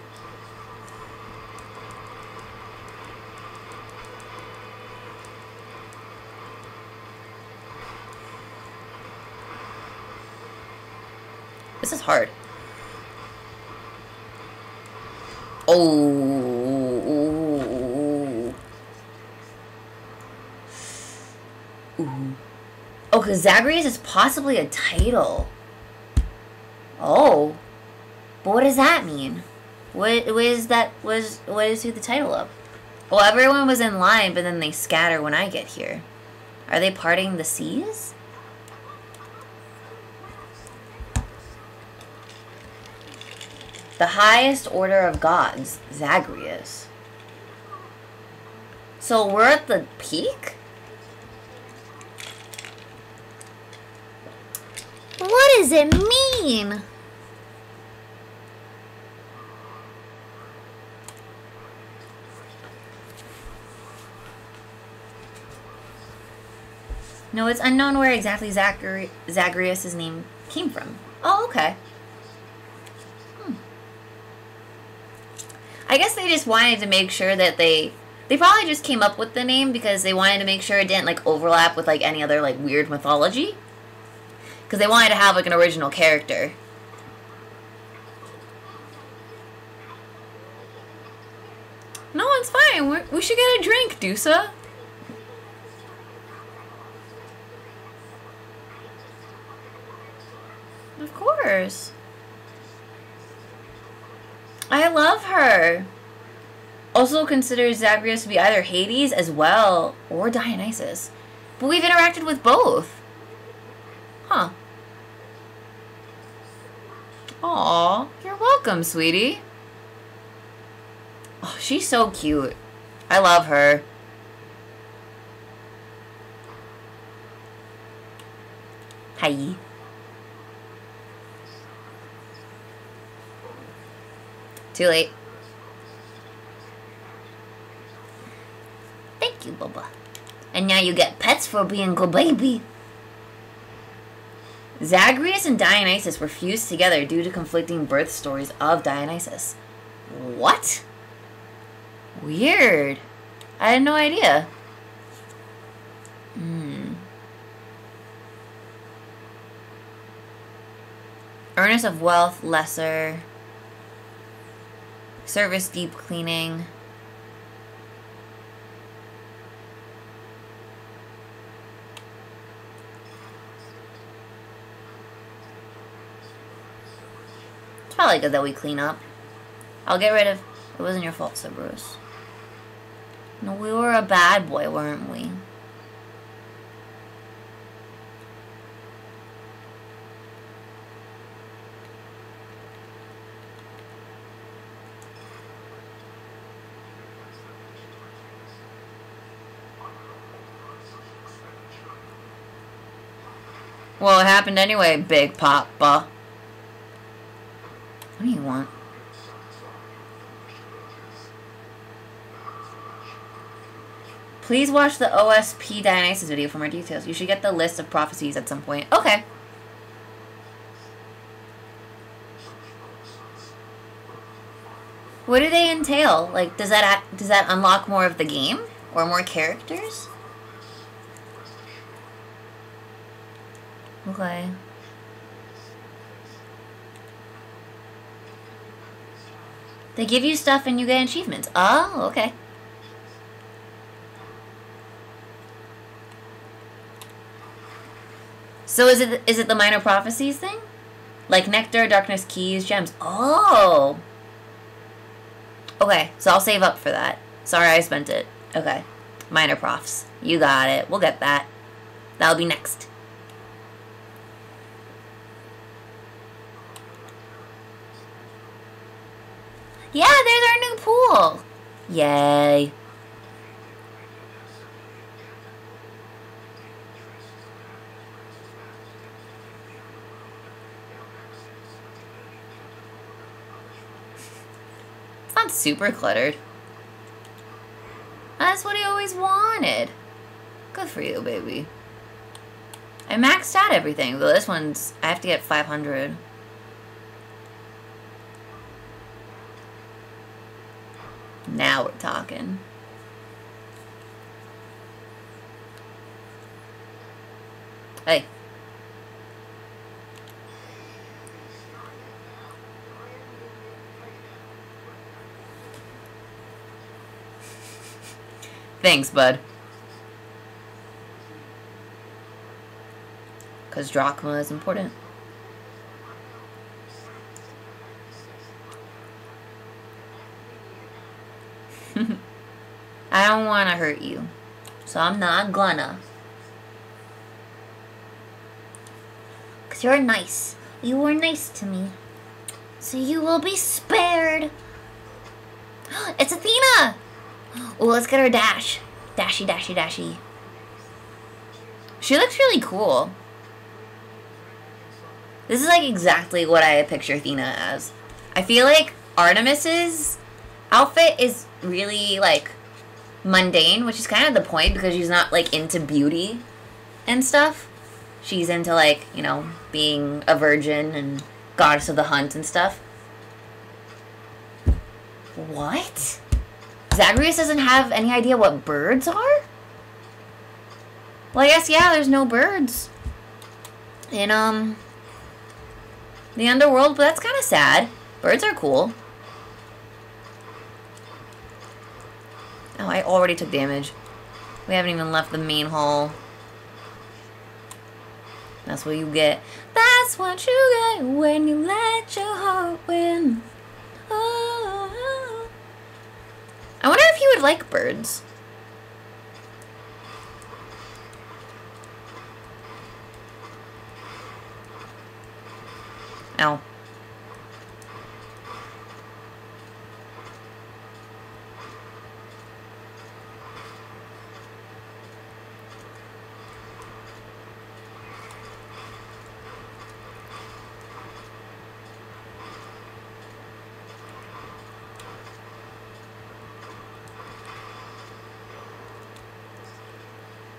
This is hard. Oh. Ooh. Oh, because Zagreus is possibly a title. Oh. But what does that mean? What, what is that? Was what is who the title of? Well, everyone was in line, but then they scatter when I get here. Are they parting the seas? The highest order of gods, Zagreus. So we're at the peak? What does it mean? No, it's unknown where exactly Zachary, Zagreus' name came from. Oh, okay. Hmm. I guess they just wanted to make sure that they they probably just came up with the name because they wanted to make sure it didn't like overlap with like any other like weird mythology. Because they wanted to have like an original character. No, it's fine. We're, we should get a drink, Dusa. Of course. I love her. Also considers Zagreus to be either Hades as well or Dionysus. But we've interacted with both. Huh. Aw, you're welcome, sweetie. Oh, she's so cute. I love her. Hi. Too late. Thank you, Bubba. And now you get pets for being good baby. Zagreus and Dionysus were fused together due to conflicting birth stories of Dionysus. What? Weird. I had no idea. Hmm. Earnest of wealth, lesser. Service deep cleaning. Probably good that we clean up. I'll get rid of. It wasn't your fault, said Bruce. No, we were a bad boy, weren't we? Well, it happened anyway, Big Papa. What do you want? Please watch the OSP Dionysus video for more details. You should get the list of prophecies at some point. Okay. What do they entail? Like, does that does that unlock more of the game or more characters? Okay. They give you stuff and you get achievements. Oh, okay. So is it is it the minor prophecies thing? Like nectar, darkness, keys, gems. Oh. Okay, so I'll save up for that. Sorry I spent it. Okay. Minor profs. You got it. We'll get that. That'll be next. Yeah, there's our new pool. Yay. Not super cluttered. That's what he always wanted. Good for you, baby. I maxed out everything, but this one's, I have to get 500. Now we're talking. Hey. Thanks, bud. Because drachma is important. I don't want to hurt you. So I'm not gonna. Because you're nice. You were nice to me. So you will be spared. It's Athena! Oh, let's get her dash. Dashy, dashy, dashy. She looks really cool. This is like exactly what I picture Athena as. I feel like Artemis's outfit is really like mundane, which is kind of the point because she's not like into beauty and stuff. She's into like, you know, being a virgin and goddess of the hunt and stuff. What? Zagreus doesn't have any idea what birds are? Well, I guess, yeah, there's no birds. In, um, the underworld, but that's kind of sad. Birds are cool. Oh, I already took damage. We haven't even left the main hall. That's what you get. That's what you get when you let your heart win. He would like birds. Ow.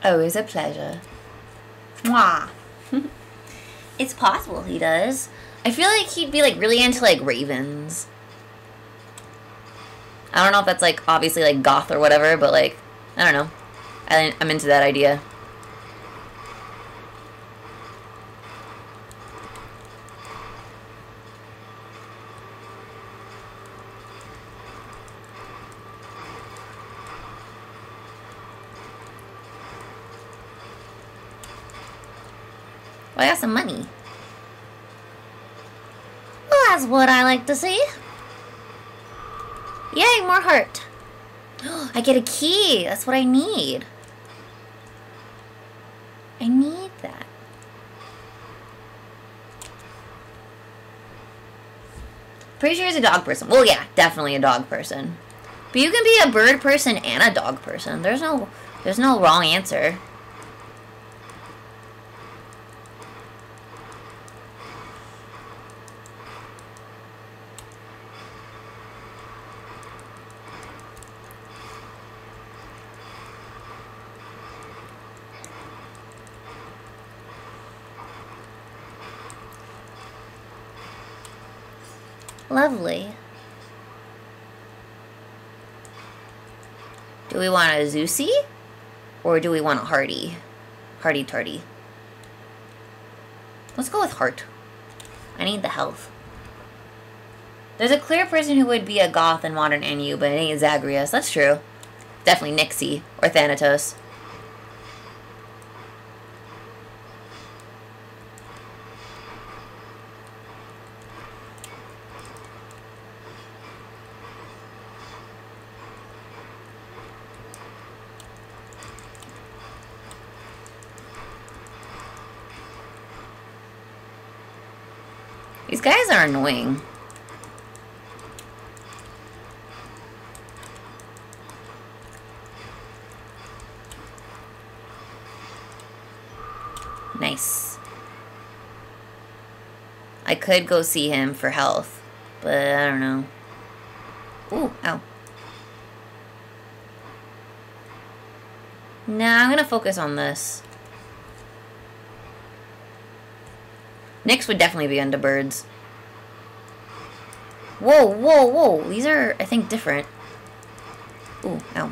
Always a pleasure. Mwah. it's possible he does. I feel like he'd be like really into like ravens. I don't know if that's like obviously like goth or whatever, but like I don't know. I, I'm into that idea. Some money. Well, that's what I like to see. Yay, more heart. I get a key. That's what I need. I need that. Pretty sure he's a dog person. Well, yeah, definitely a dog person. But you can be a bird person and a dog person. There's no, there's no wrong answer. Lovely. Do we want a Zeusy? Or do we want a Hardy? Hardy Tardy. Let's go with Heart. I need the health. There's a clear person who would be a goth in modern NU, but it ain't Zagreus. That's true. Definitely Nixie or Thanatos. These guys are annoying. Nice. I could go see him for health, but I don't know. Ooh, ow. Nah, I'm gonna focus on this. Nyx would definitely be into birds. Whoa, whoa, whoa. These are, I think, different. Ooh, ow.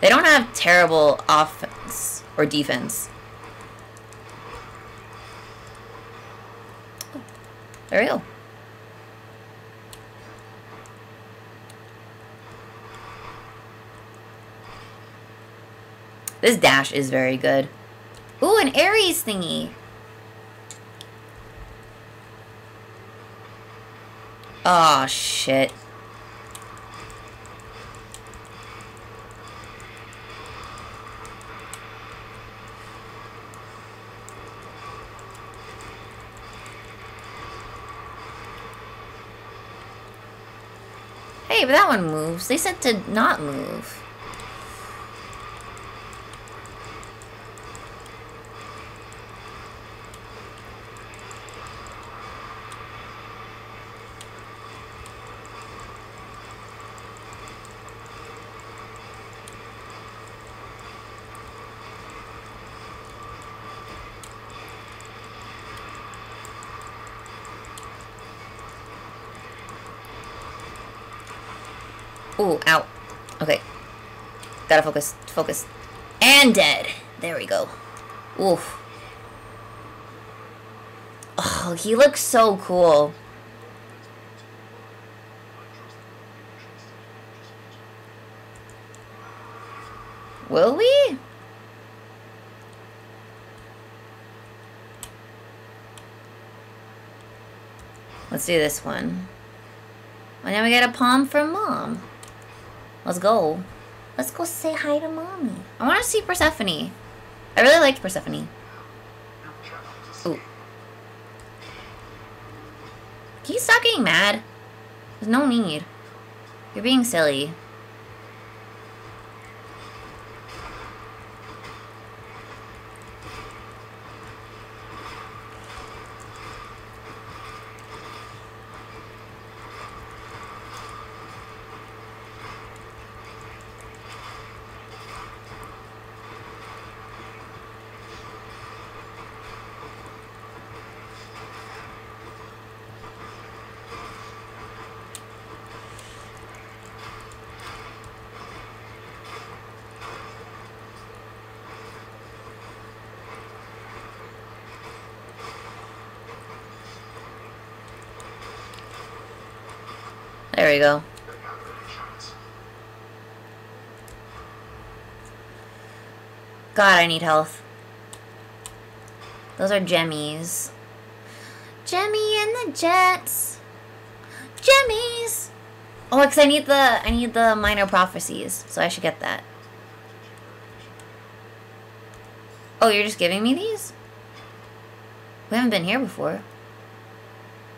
They don't have terrible offense or defense. There we go. This dash is very good. Ooh, an Ares thingy. Oh, shit. Hey, but that one moves. They said to not move. Ooh, ow. Okay. Gotta focus. Focus. And dead. There we go. Oof. Oh, he looks so cool. Will we? Let's do this one. Oh, and then we get a pom from mom. Let's go. Let's go say hi to mommy. I want to see Persephone. I really liked Persephone. Ooh. Can you stop getting mad? There's no need. You're being silly. There we go. God, I need health. Those are gemmies. Jemmy and the Jets. Jemmies. Oh, because I need the I need the minor prophecies, so I should get that. Oh, you're just giving me these? We haven't been here before.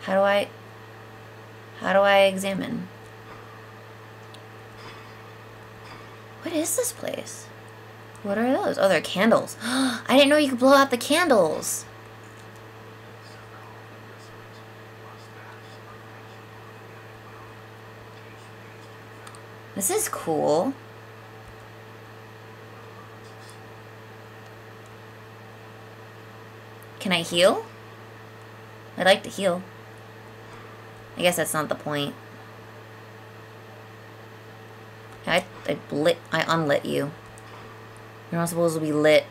How do I how do I examine? What is this place? What are those? Oh, they're candles. I didn't know you could blow out the candles. This is cool. Can I heal? I'd like to heal. I guess that's not the point. I, I lit, I unlit you. You're not supposed to be lit.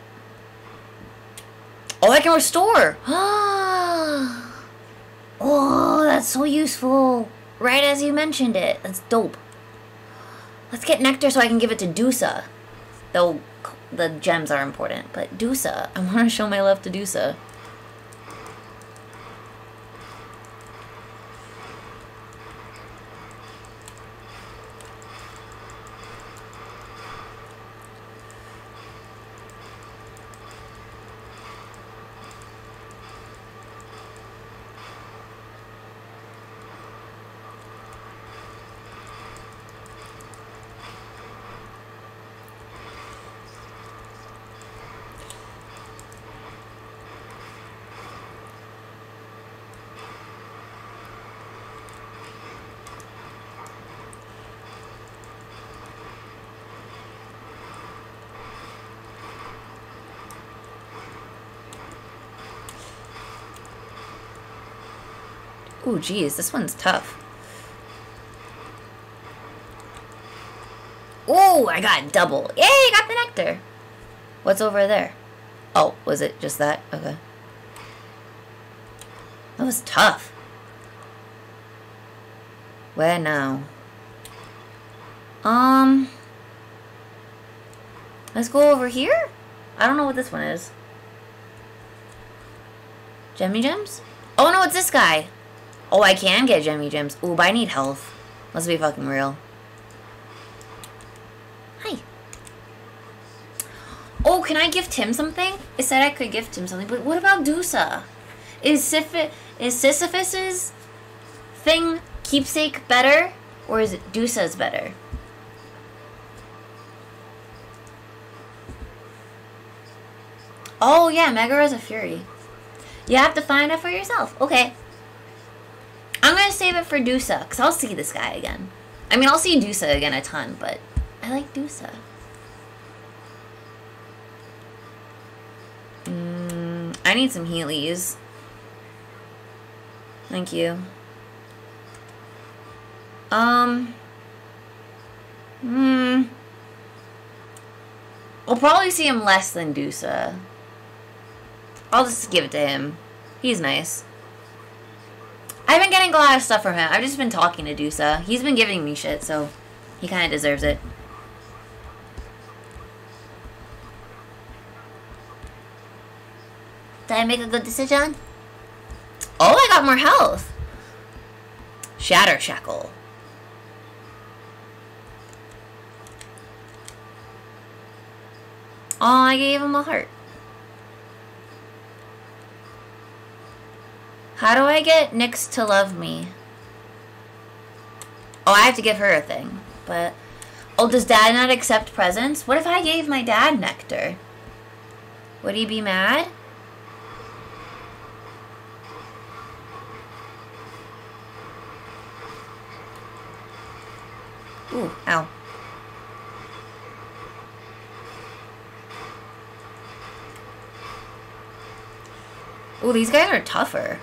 Oh, I can restore! oh, that's so useful. Right as you mentioned it. That's dope. Let's get nectar so I can give it to Dusa. Though the gems are important, but Dusa. I want to show my love to Dusa. Ooh, geez, this one's tough. Ooh, I got double. Yay, I got the nectar. What's over there? Oh, was it just that? Okay. That was tough. Where now? Um... Let's go over here? I don't know what this one is. Gemmy gems? Oh no, it's this guy. Oh, I can get Gemmy Gems. Ooh, but I need health. Let's be fucking real. Hi. Oh, can I gift him something? It said I could gift him something, but what about Dusa? Is, Sif is Sisyphus's thing keepsake better? Or is it Dusa's better? Oh yeah, Megara's a Fury. You have to find out for yourself. Okay. I'm gonna save it for Dusa, because I'll see this guy again. I mean, I'll see Dusa again a ton, but I like Dusa. Mm, I need some Heelys. Thank you. Um. Hmm. I'll probably see him less than Dusa. I'll just give it to him. He's nice. I've been getting a lot of stuff from him. I've just been talking to Dusa. He's been giving me shit, so he kind of deserves it. Did I make a good decision? Oh, I got more health. Shatter Shackle. Oh, I gave him a heart. How do I get Nyx to love me? Oh, I have to give her a thing. But, oh, does dad not accept presents? What if I gave my dad nectar? Would he be mad? Ooh, ow. Ooh, these guys are tougher.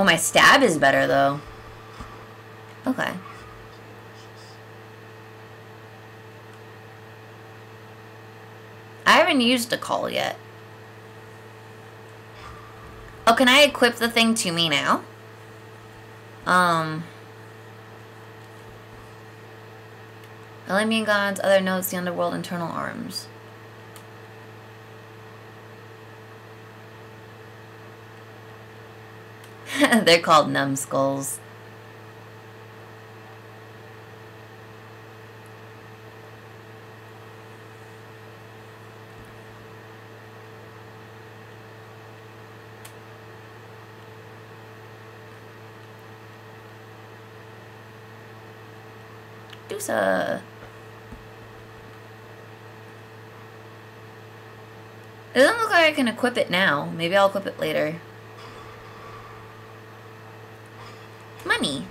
Oh, my stab is better, though. Okay. I haven't used a call yet. Oh, can I equip the thing to me now? Um... Olympian gods, other notes, the underworld, Infernal Arms. They're called numbskulls. Dusa. It doesn't look like I can equip it now. Maybe I'll equip it later. Money.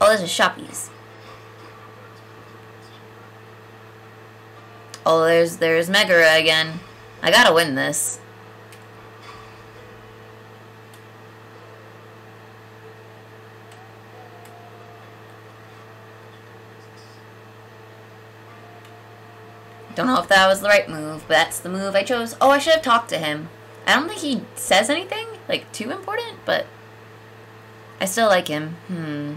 Oh, this is Shoppies. Oh, there's there's Megara again. I gotta win this. Don't know if that was the right move, but that's the move I chose. Oh, I should have talked to him. I don't think he says anything, like, too important, but I still like him. Hmm.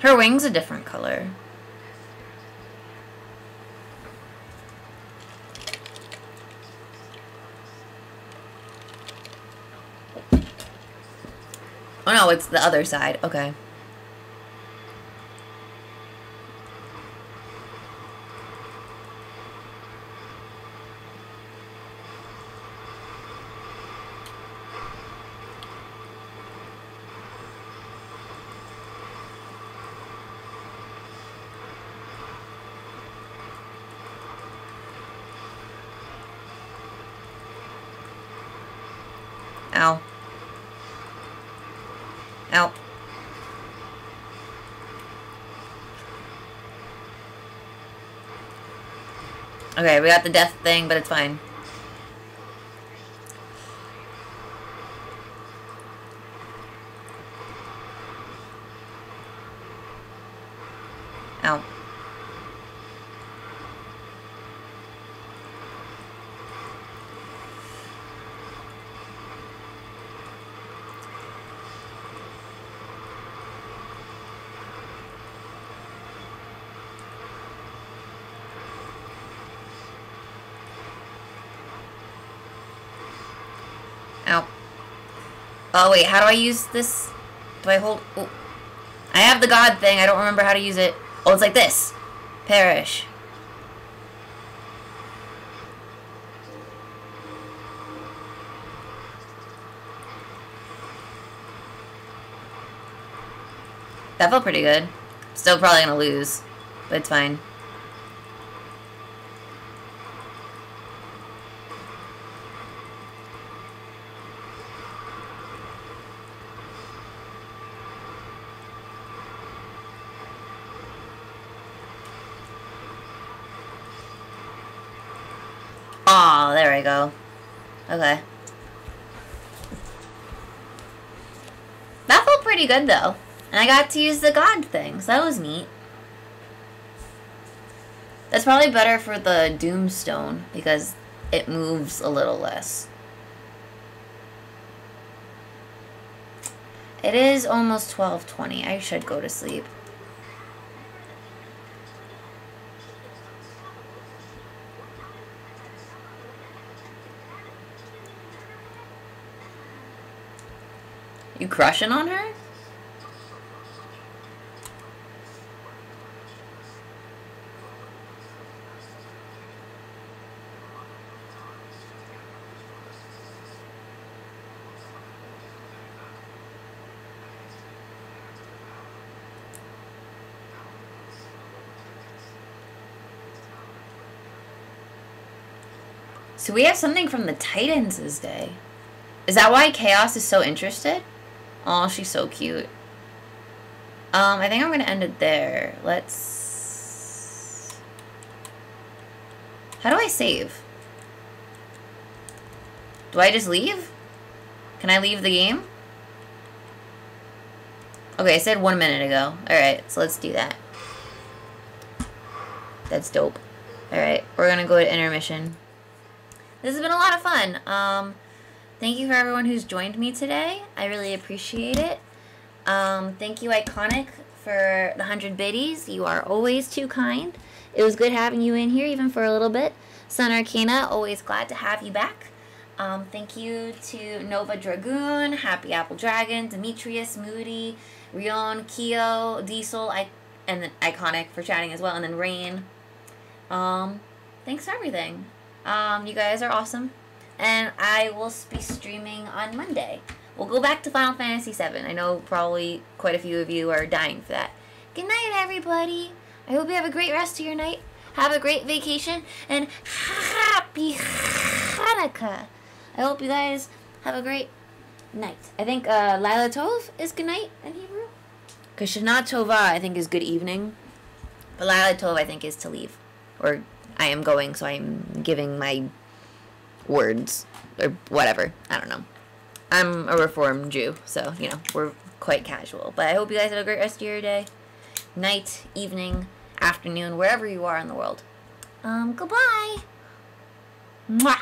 Her wing's a different color. Oh no, it's the other side. Okay. Ow. Ow. Okay, we got the death thing, but it's fine. Ow. Ow. Oh, wait, how do I use this? Do I hold... I have the god thing. I don't remember how to use it. Oh, it's like this. Perish. That felt pretty good. Still probably gonna lose, but it's fine. Oh, there we go. Okay. That felt pretty good though. And I got to use the god thing, so that was neat. That's probably better for the Doomstone because it moves a little less. It is almost 12:20. I should go to sleep. Crushing on her? So we have something from the Titans day. Is that why Chaos is so interested? Oh, she's so cute. Um, I think I'm gonna end it there. Let's... How do I save? Do I just leave? Can I leave the game? Okay, I said one minute ago. Alright, so let's do that. That's dope. Alright, we're gonna go to intermission. This has been a lot of fun. Um, thank you for everyone who's joined me today. I really appreciate it. Um, thank you, Iconic, for the 100 biddies. You are always too kind. It was good having you in here, even for a little bit. Sun Arcana, always glad to have you back. Um, thank you to Nova Dragoon, Happy Apple Dragon, Demetrius, Moody, Rion, Keo, Diesel, I, and then Iconic for chatting as well, and then Rain. Um, thanks for everything. Um, you guys are awesome. And I will be streaming on Monday. We'll go back to Final Fantasy VII. I know probably quite a few of you are dying for that. Good night, everybody. I hope you have a great rest of your night. Have a great vacation and happy Hanukkah. I hope you guys have a great night. I think uh, Lila Tov is good night in Hebrew. Because Shana Tova, I think, is good evening. But Lila Tov, I think, is to leave. Or I am going, so I'm giving my words. Or whatever. I don't know. I'm a Reformed Jew, so, you know, we're quite casual. But I hope you guys have a great rest of your day, night, evening, afternoon, wherever you are in the world. Um, goodbye. Mwah.